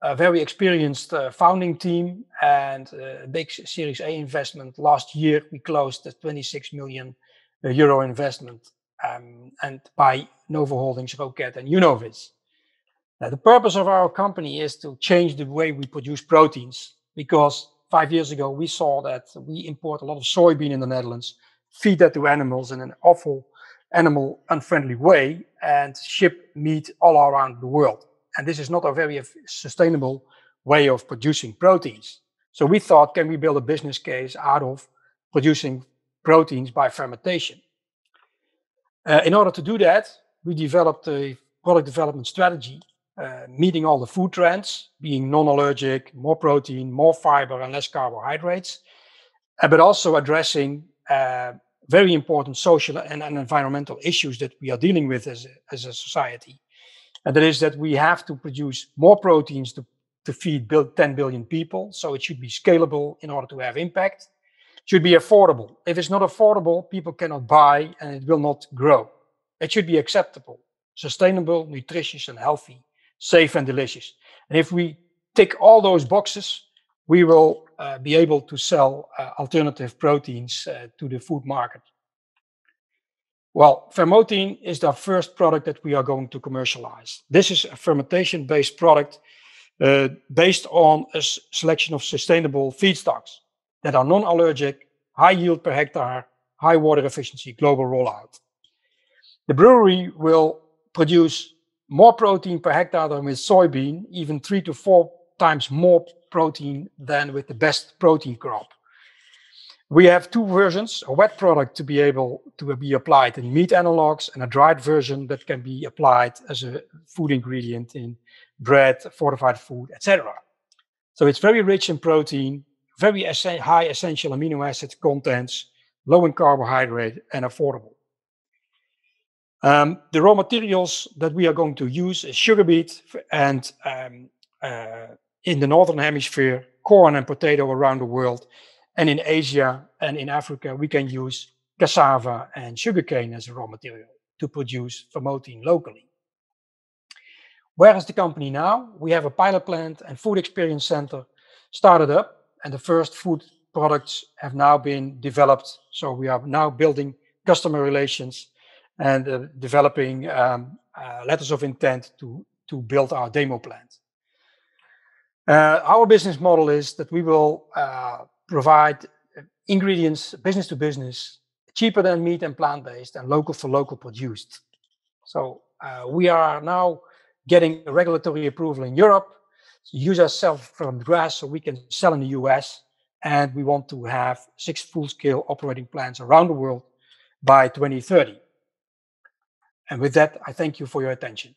a very experienced uh, founding team and a big Series A investment last year, we closed a 26 million euro investment um, and by Novo Holdings, Roquette and Unovis. Now, the purpose of our company is to change the way we produce proteins because five years ago, we saw that we import a lot of soybean in the Netherlands, feed that to animals in an awful animal unfriendly way and ship meat all around the world. And this is not a very sustainable way of producing proteins. So we thought, can we build a business case out of producing proteins by fermentation? Uh, in order to do that, we developed a product development strategy uh, meeting all the food trends, being non-allergic, more protein, more fiber, and less carbohydrates, uh, but also addressing uh, very important social and, and, environmental issues that we are dealing with as a, as a society. And that is that we have to produce more proteins to, to feed 10 billion people. So it should be scalable in order to have impact. It should be affordable. If it's not affordable, people cannot buy and it will not grow. It should be acceptable, sustainable, nutritious, and healthy safe and delicious. And if we tick all those boxes, we will uh, be able to sell uh, alternative proteins uh, to the food market. Well, Fermotein is the first product that we are going to commercialize. This is a fermentation-based product uh, based on a selection of sustainable feedstocks that are non-allergic, high yield per hectare, high water efficiency, global rollout. The brewery will produce more protein per hectare than with soybean, even three to four times more protein than with the best protein crop. We have two versions, a wet product to be able to be applied in meat analogs and a dried version that can be applied as a food ingredient in bread, fortified food, etc. So it's very rich in protein, very high essential amino acid contents, low in carbohydrate and affordable. Um, the raw materials that we are going to use is sugar beet and um, uh, in the Northern Hemisphere, corn and potato around the world. And in Asia and in Africa, we can use cassava and sugarcane as a raw material to produce Fermotein locally. Where is the company now? We have a pilot plant and food experience center started up and the first food products have now been developed. So we are now building customer relations and uh, developing um, uh, letters of intent to, to build our demo plant. Uh, our business model is that we will provide ingredients business to business, cheaper than meat and plant-based and local for local produced. So we are now getting regulatory approval in Europe, use ourselves from GRAS so we can sell in the US. And we want to have six full-scale operating plants around the world by 2030. And with that, I thank you for your attention.